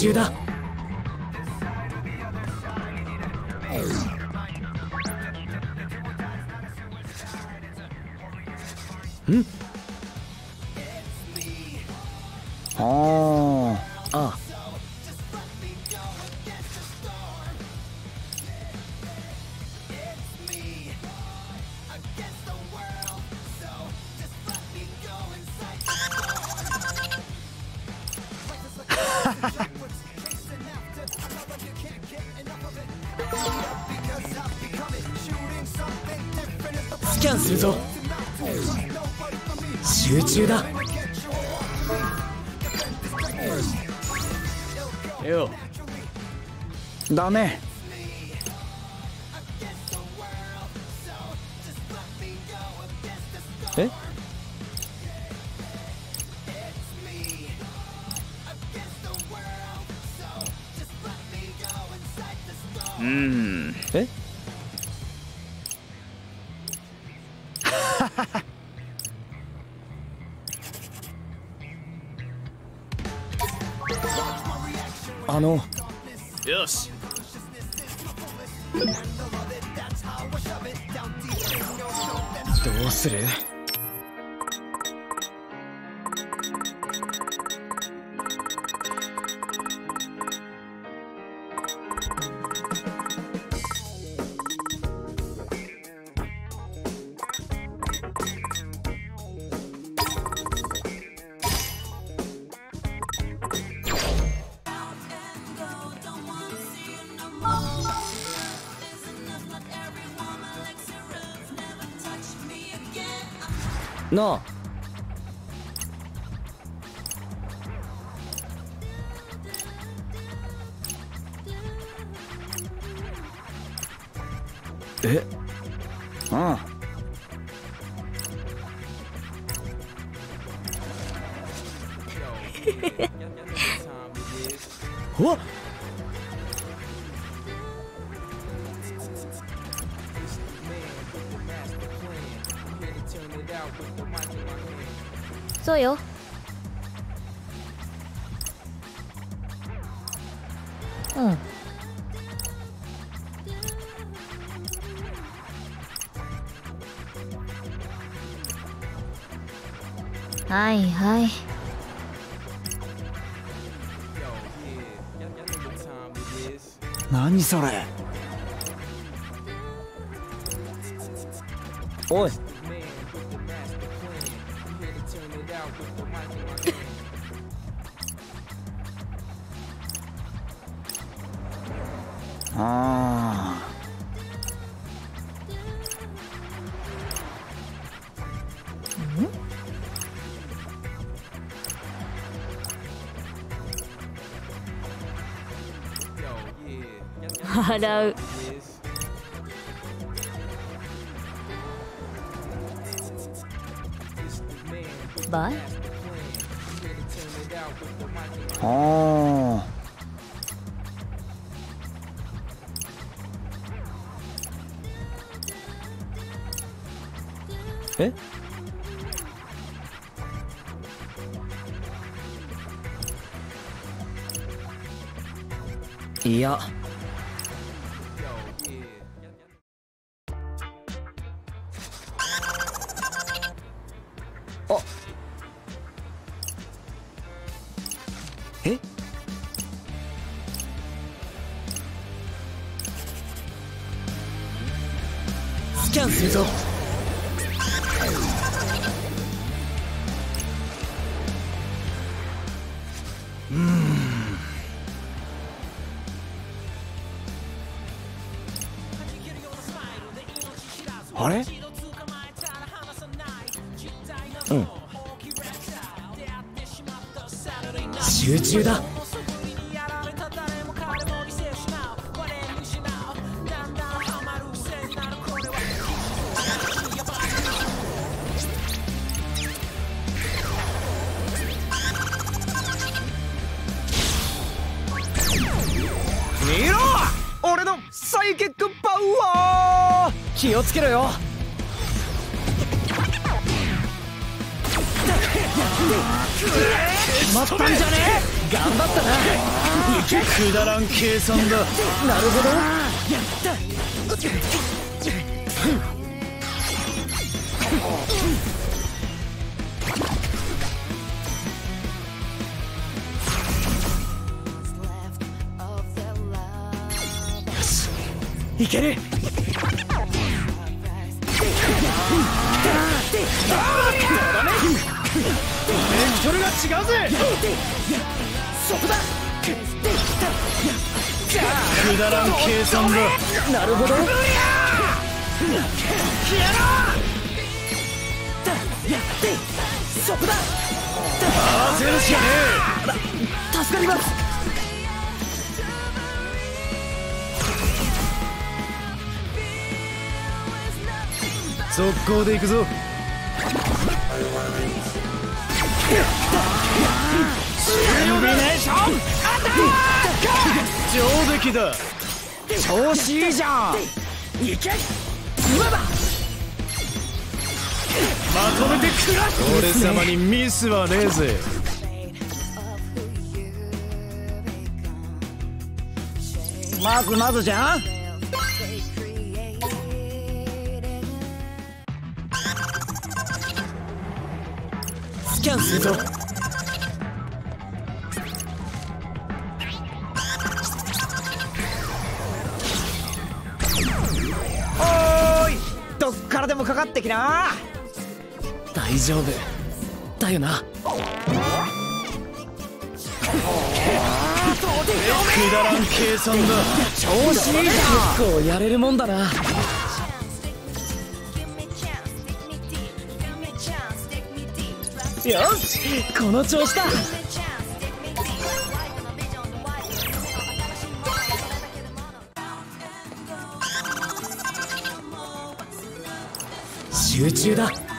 中だダメなはい。这样ン。真的スはねえぜまずまずじゃん？スキャンするぞ。おいどっからでもかかってきな。大丈夫。よな。くだらん計算だ。調子いい。結構やれるもんだな。よしこの調子だ。集中だ。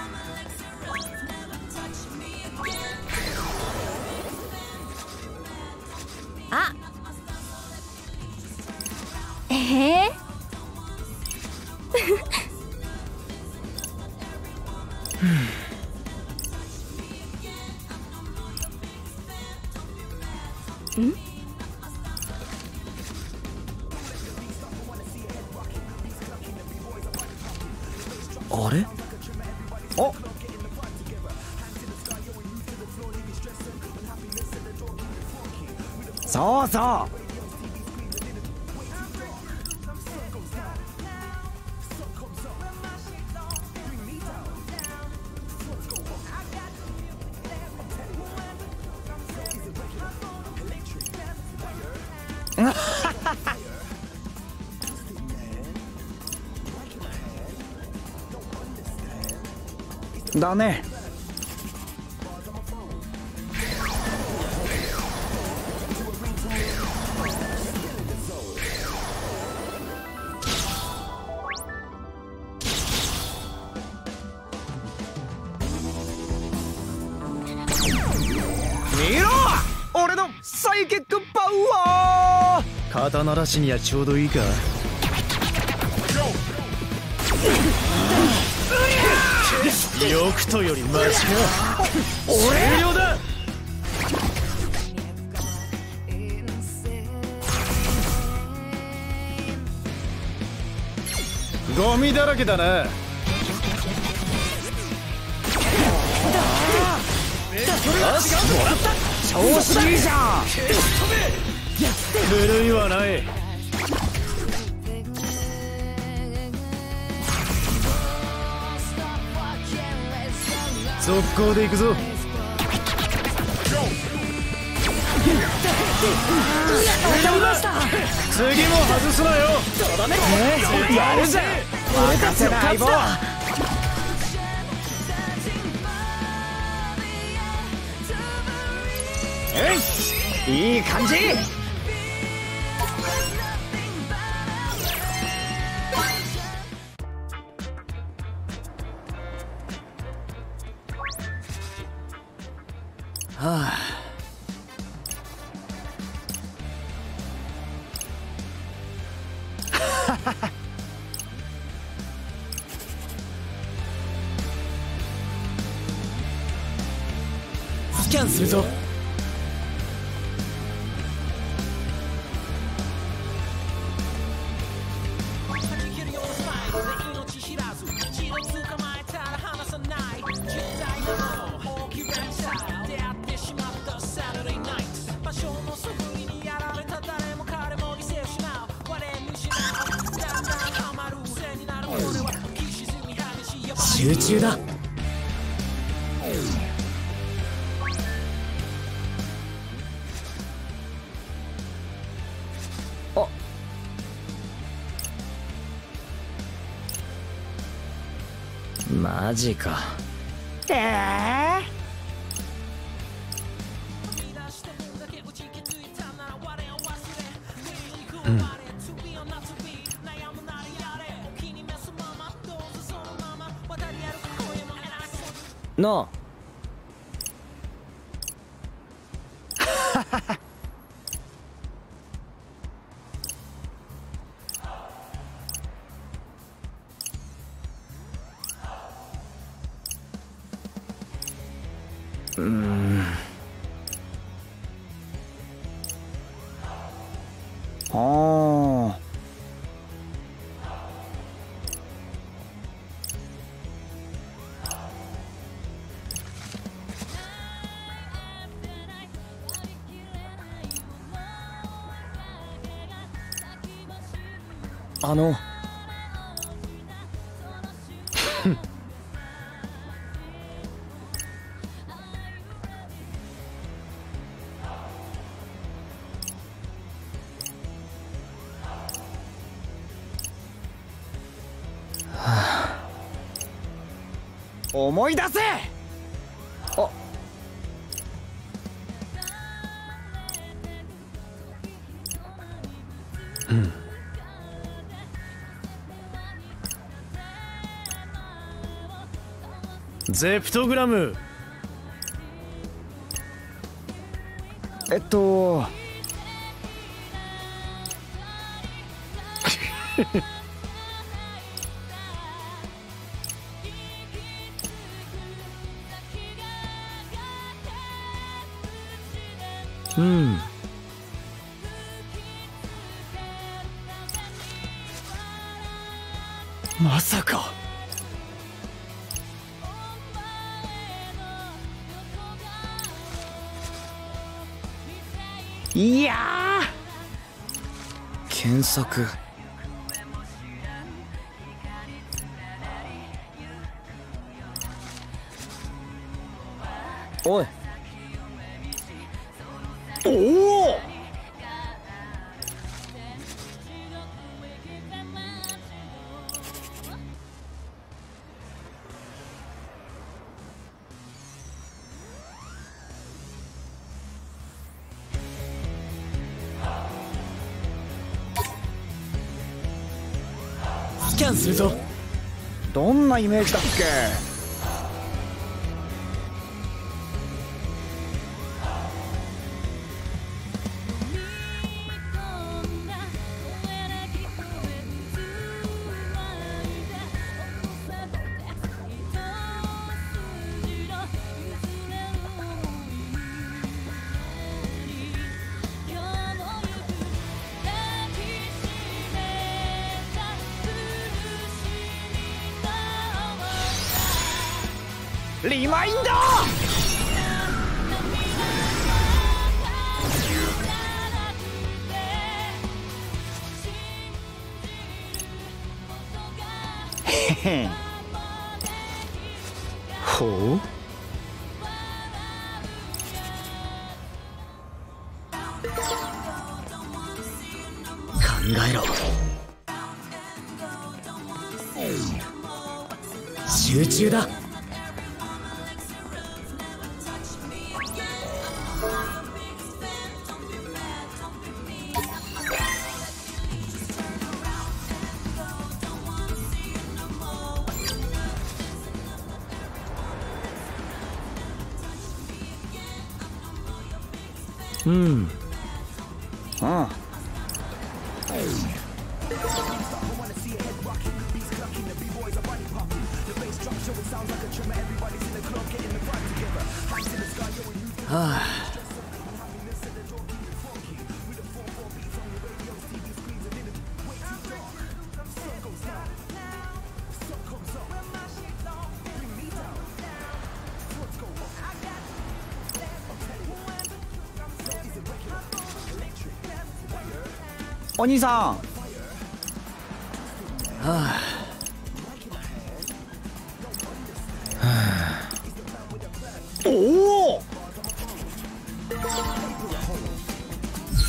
だね。見ろ!俺のサイキックパワー!肩慣らしにはちょうどいいか。よくとよりマシか終了だゴミだらけだな調子いいじゃん古いはない続行で行くぞ。次も外すなよ。えやるぜ任せな相棒よしいい感じ。マジか。ええうん。なうあの思い出せゼプトグラム。えっと。いやー。検索。おい。おおイメージだっけお兄さん。はあおお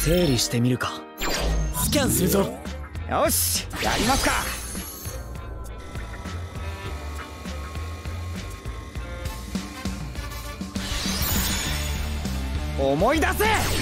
整理してみるか。スキャンするぞ。よしやりますか。思い出せ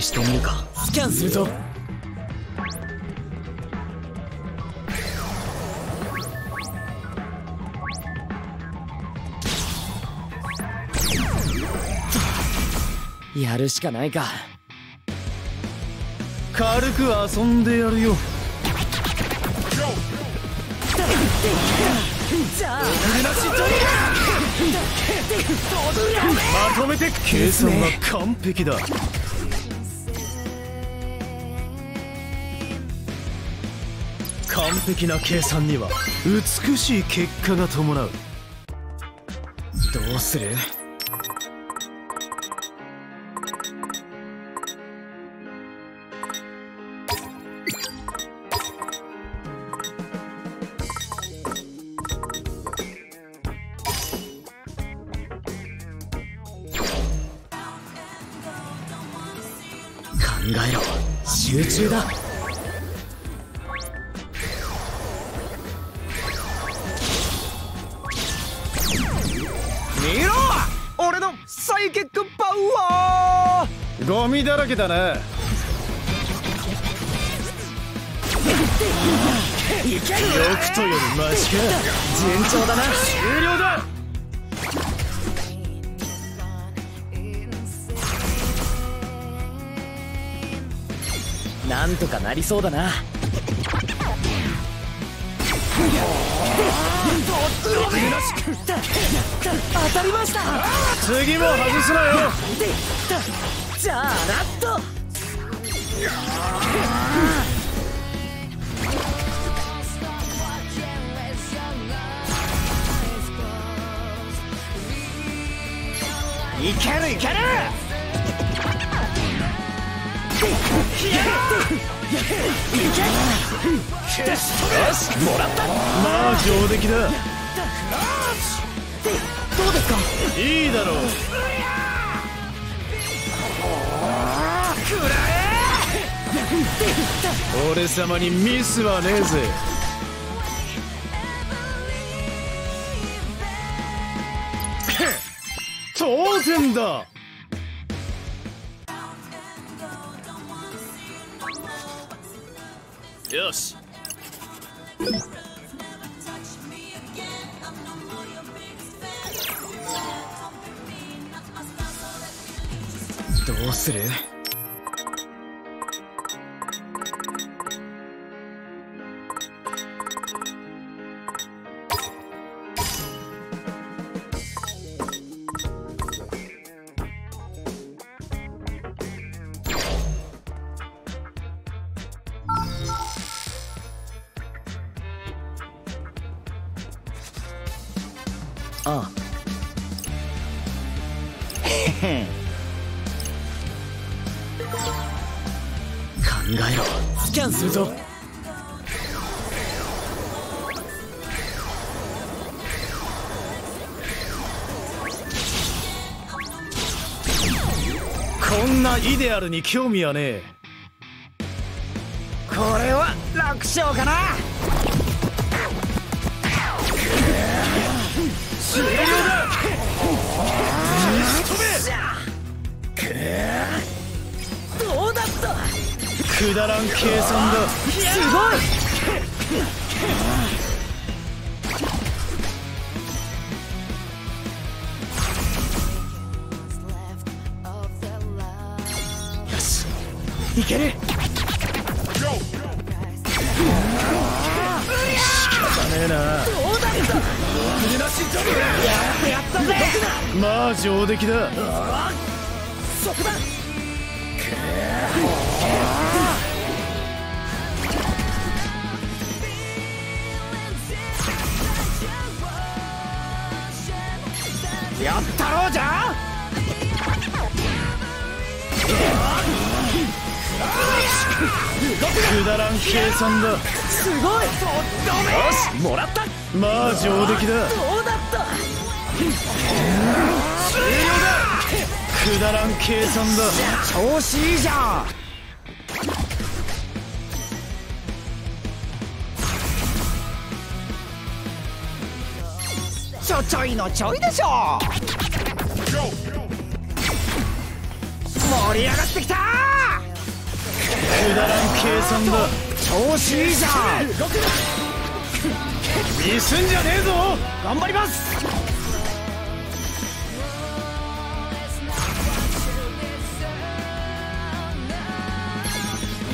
してみるか。スキャンするぞ。やるしかないか。軽く遊んでやるよ。まとめて計算は完璧だ完璧な計算には美しい結果が伴う。どうする？けだなよくとよりマシか順調だな終了だなんとかなりそうだな当たりました次も外すなよじゃあラットいけるいける！よしもらった！まあ上出来だ。どうですか？いいだろう俺様にミスはねえぜ。当然だルに興味はねえ。くだらん計算だ。調子いいじゃん。ちょちょいのちょいでしょ。盛り上がってきた。くだらん計算だ。調子いいじゃん。ミスんじゃねえぞ。頑張ります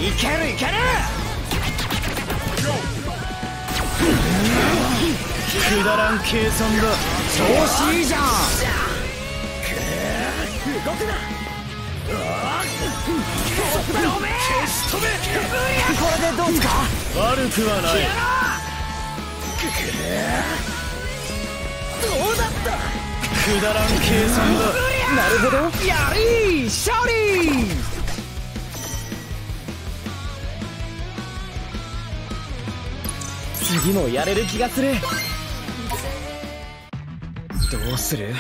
いけるいける！くだらん計算だ。調子いいじゃん！動くな！消し止め！これでどうすか悪くはないどうだったくだらん計算だなるほどやり勝利次もやれる気がする。どうする？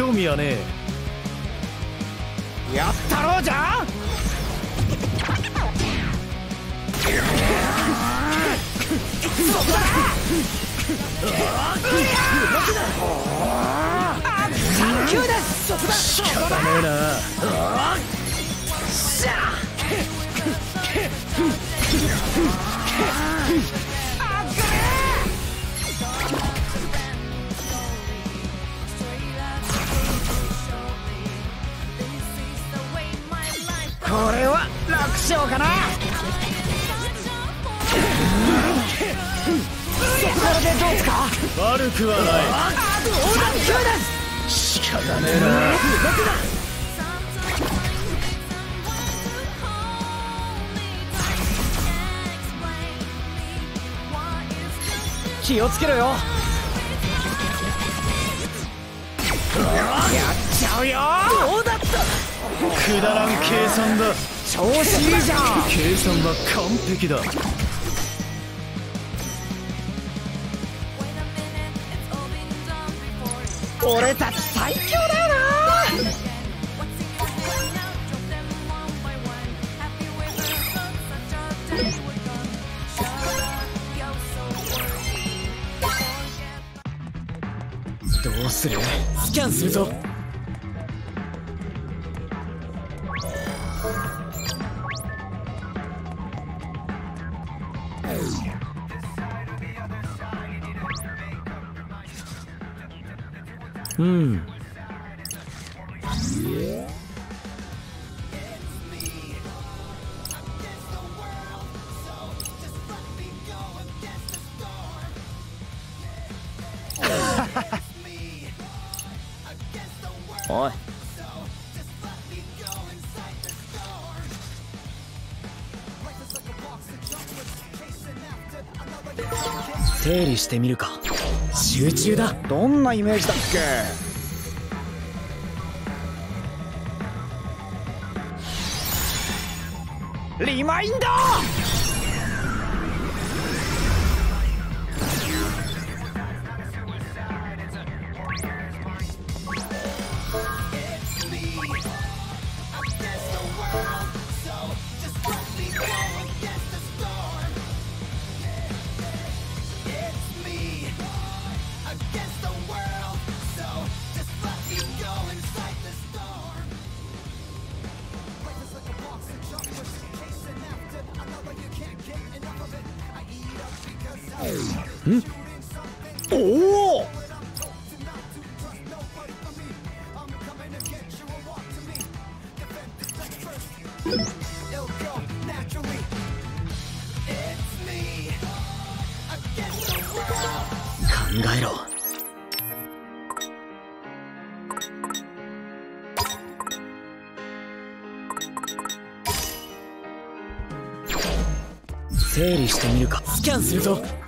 興味はねやったろうじゃんサン悪くはない仕方ねえな気をつけろよやっちゃうよどうだったくだらん計算だ調子いいじゃん計算は完璧だ俺たち最強だよな。どうする？スキャンするぞ。りしてみるか。集中だ。どんなイメージだっけ？リマインダー！整理してみるか。スキャンするぞ。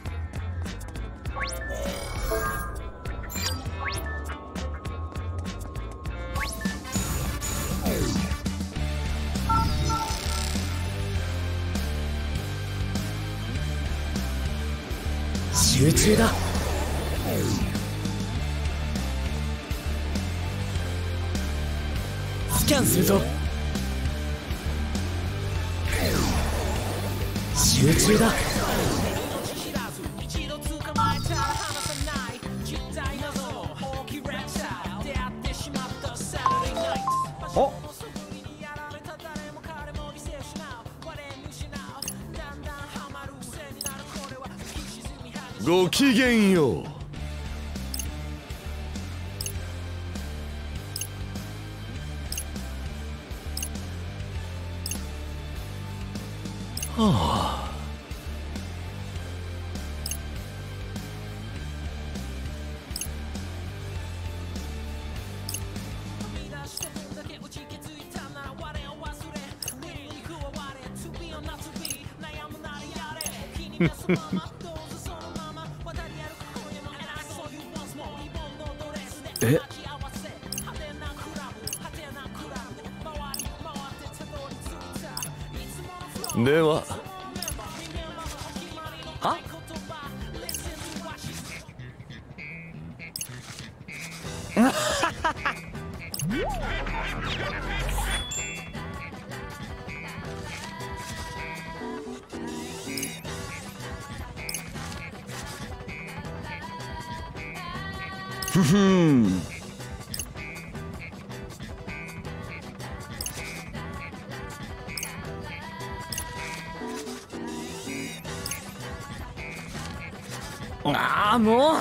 ああもう。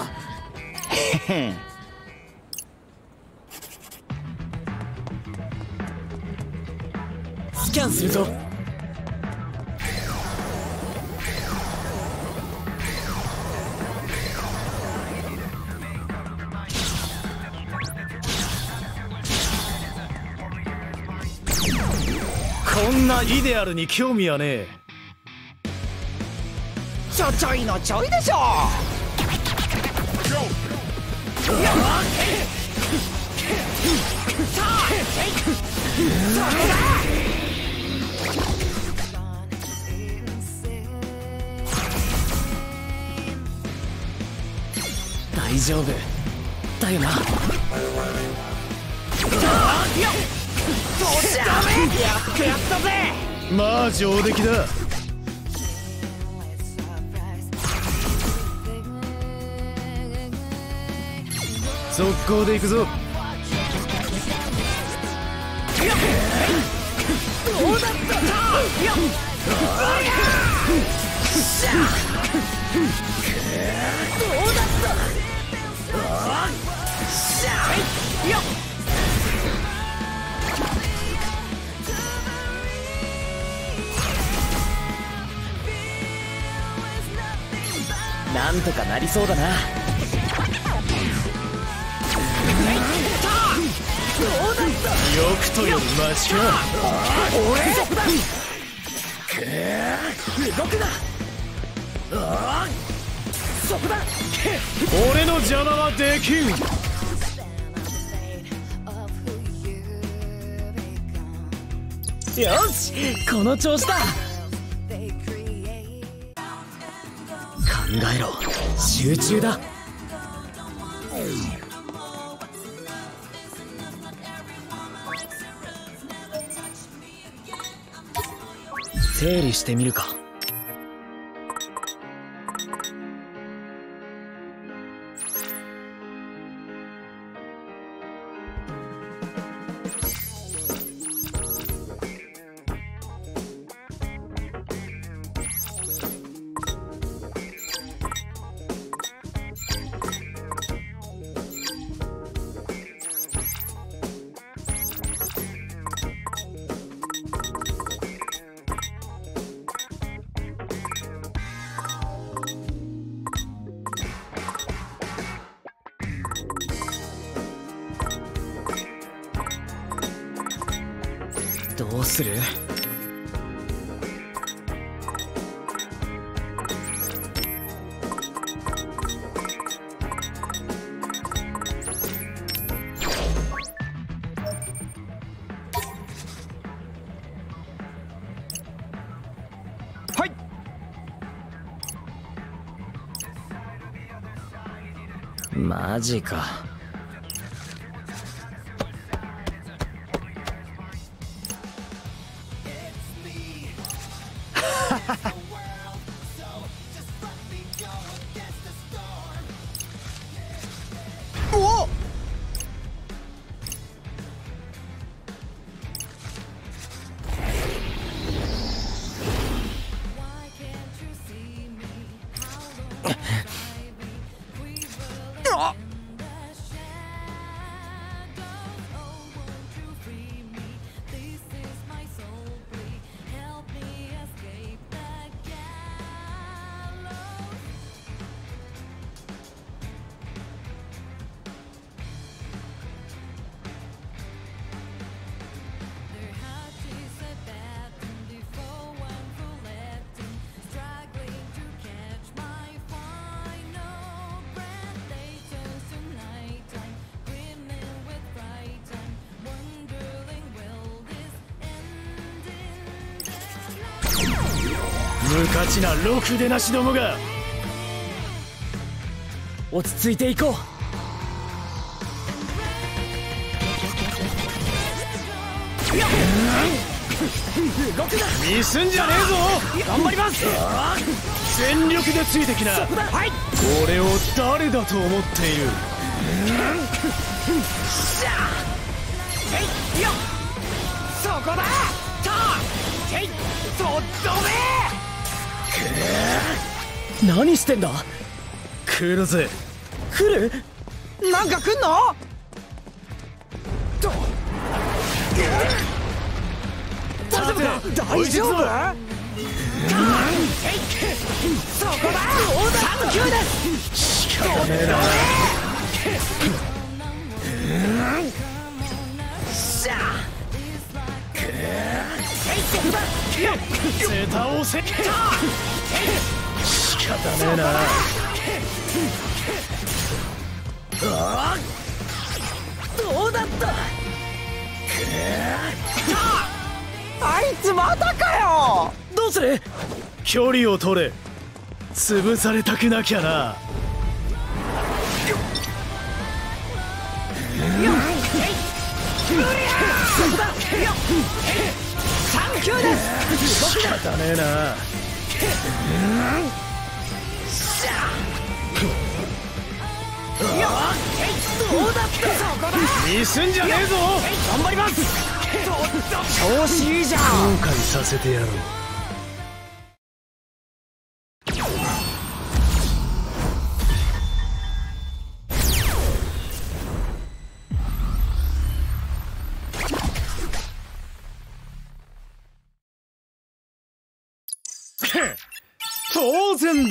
スキャンするぞ。こんなイデアルに興味はねえ。ちょちょいのちょいでしょ大丈夫。だよな。そうじゃダメやってやった？ぜまあ上出来だ速攻で行くぞ。どうだったどうだったなんとかなりそうだな。くとよマシか俺そこだ。動くなそこだ。俺の邪魔はできんよしこの調子だ。考えろ集中だ。整理してみるか。マジか。なろくでなしどもが。落ち着いていこう。ミスんじゃねえぞ。頑張ります。全力でついてきな、はい、俺を誰だと思っている？そこだ。とえいそっめ何してんだ？クールズ来る？なんか来んの？うする。距離を取れ。潰されたくなきゃな。サンキューです仕方ねえなうだっ。たそこだミスんじゃねえぞ頑張ります調子いいじゃん後悔させてやろう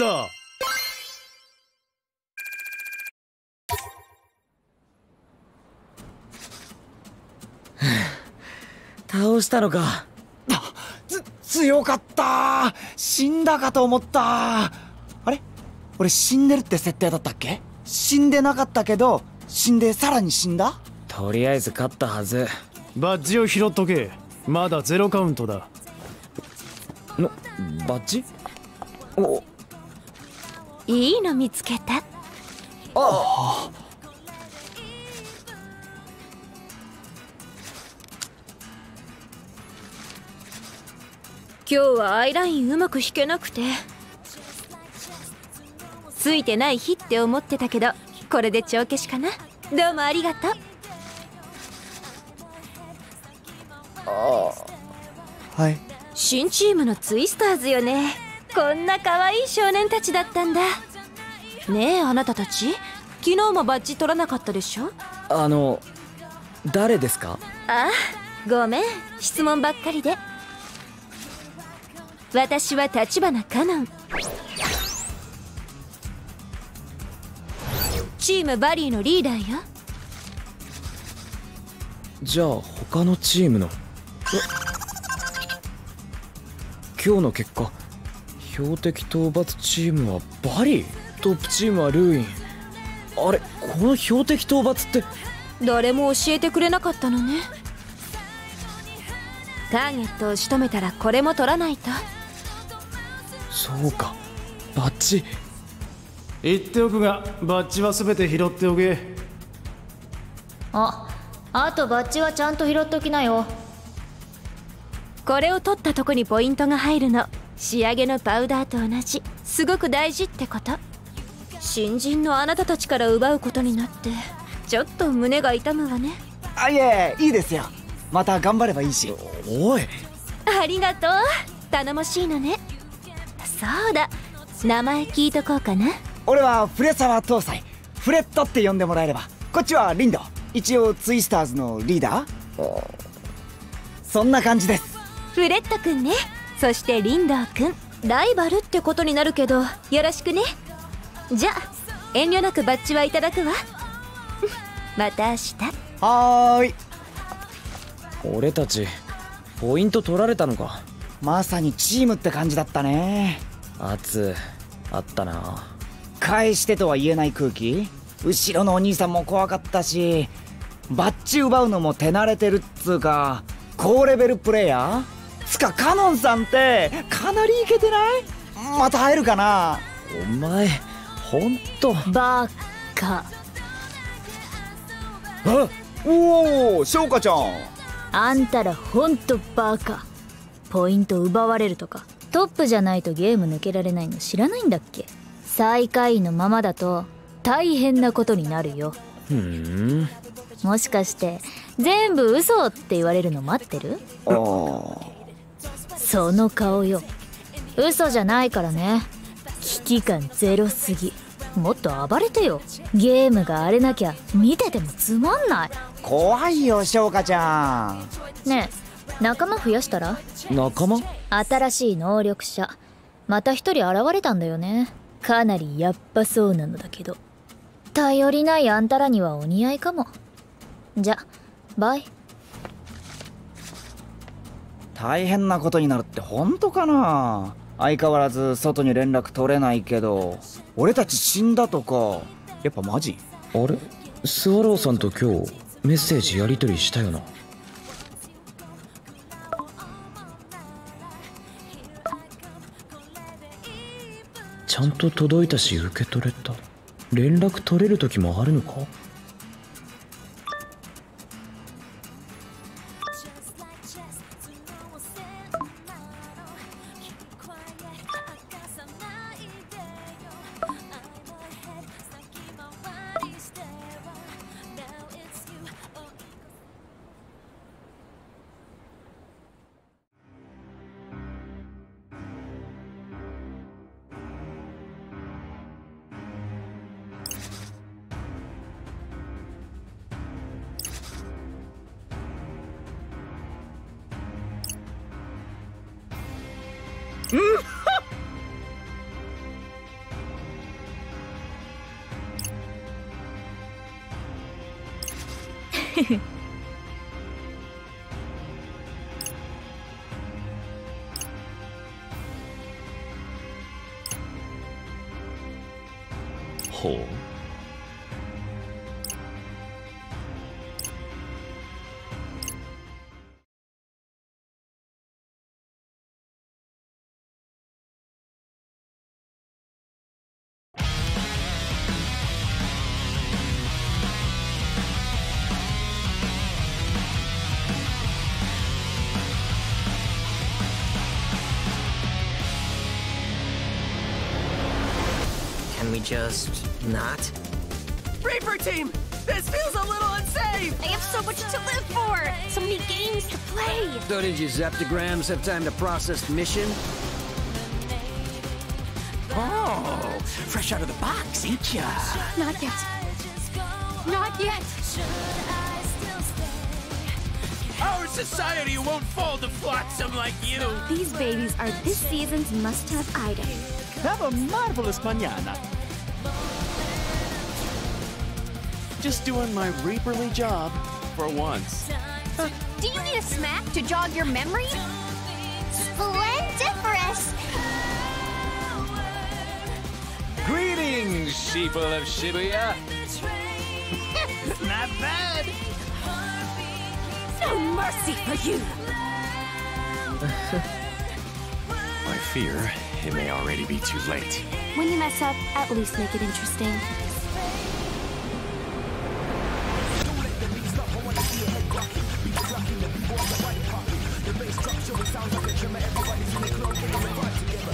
だ。倒したのか。つ強かった。死んだかと思った。あれ？俺死んでるって設定だったっけ？死んでなかったけど死んでさらに死んだ？とりあえず勝ったはず。バッジを拾っとけ。まだゼロカウントだ。のバッジ？おいいの見つけた？あ。あ今日はアイラインうまく引けなくて。ついてない日って思ってたけどこれで帳消しかな？どうもありがとう。ああ。はい。新チームのツイスターズよねこんな可愛い少年たちだったんだ。ねえあなたたち？昨日もバッジ取らなかったでしょ？あの誰ですか？ああごめん。質問ばっかりで。私は立花カノンチームバリーのリーダーよ。じゃあ他のチームの？え？今日の結果？標的討伐チームはバリートップチームはルーイン。あれこの標的討伐って。誰も教えてくれなかったのね。ターゲットを仕留めたらこれも取らないと。そうか。バッジ。言っておくがバッジは全て拾っておけ。ああとバッジはちゃんと拾っときなよ。これを取ったとこにポイントが入るの仕上げのパウダーと同じ。すごく大事ってこと。新人のあなたたちから奪うことになってちょっと胸が痛むわね。あいえいいですよ。また頑張ればいいし。おい。ありがとう。頼もしいのね。そうだ。名前聞いとこうかな。俺はフレサワ搭載フレットって呼んでもらえれば。こっちはリンド。一応ツイスターズのリーダー。そんな感じです。フレットくんねそしてリンドーくん。ライバルってことになるけどよろしくね。じゃあ遠慮なくバッジはいただくわ。また明日。はーい。俺たちポイント取られたのか。まさにチームって感じだったね。圧あったな。返してとは言えない空気。後ろのお兄さんも怖かったしバッジ奪うのも手慣れてるっつうか高レベルプレイヤー？つかカノンさんってかなりイケてない？また会えるかな？お前ほんと。バカ。あおお翔香ちゃん。あんたらほんとバカ。ポイント奪われるとかトップじゃないとゲーム抜けられないの知らないんだっけ？最下位のままだと大変なことになるよ。ふん。もしかして全部嘘って言われるの待ってる？ああその顔よ。嘘じゃないからね。危機感ゼロすぎ。もっと暴れてよ。ゲームが荒れなきゃ見ててもつまんない。怖いよ翔香ちゃん。ねえ仲間増やしたら？仲間？新しい能力者。また一人現れたんだよね。かなりやっぱそうなのだけど。頼りないあんたらにはお似合いかも。じゃバイ大変なことになるって本当かな？相変わらず外に連絡取れないけど。俺たち死んだとか。やっぱマジ？あれ？スワローさんと今日メッセージやり取りしたよな？ちゃんと届いたし受け取れた。連絡取れる時もあるのか？Have time to process the mission? Oh, fresh out of the box, ain't ya? Not yet. Not yet! Our society won't fall to flotsam like you! These babies are this season's must-have item. Have a marvelous mañana. Just doing my reaperly job for once. Do you need a smack to jog your memory? Sheeple of Shibuya. Not bad! No mercy for you! I fear it may already be too late. When you mess up, at least make it interesting.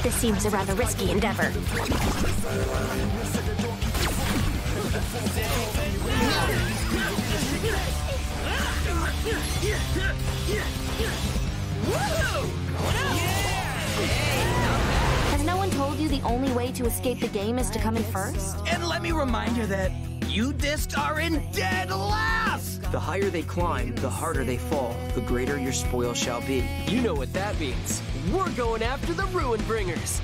This seems a rather risky endeavor. Has no one told you the only way to escape the game is to come in first? And let me remind you that you discs are in dead last! The higher they climb, the harder they fall, the greater your spoil shall be. You know what that means. We're going after the Ruin Bringers.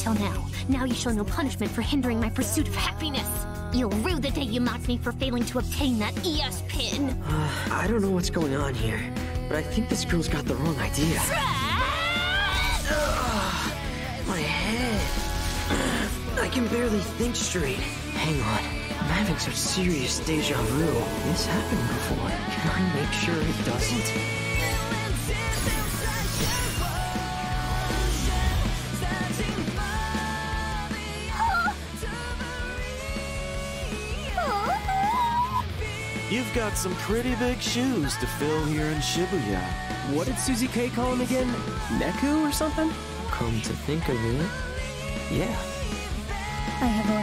Until now. Now you show no punishment for hindering my pursuit of happiness. You'll rue the day you mocked me for failing to obtain that ES pin. I don't know what's going on here, but I think this girl's got the wrong idea. My head. I can barely think straight. Hang on. I'm having such serious deja vu. This happened before. Can I make sure it doesn't? You've got some pretty big shoes to fill here in Shibuya. What did Susie K call him again? Neku or something? Come to think of it, yeah. I have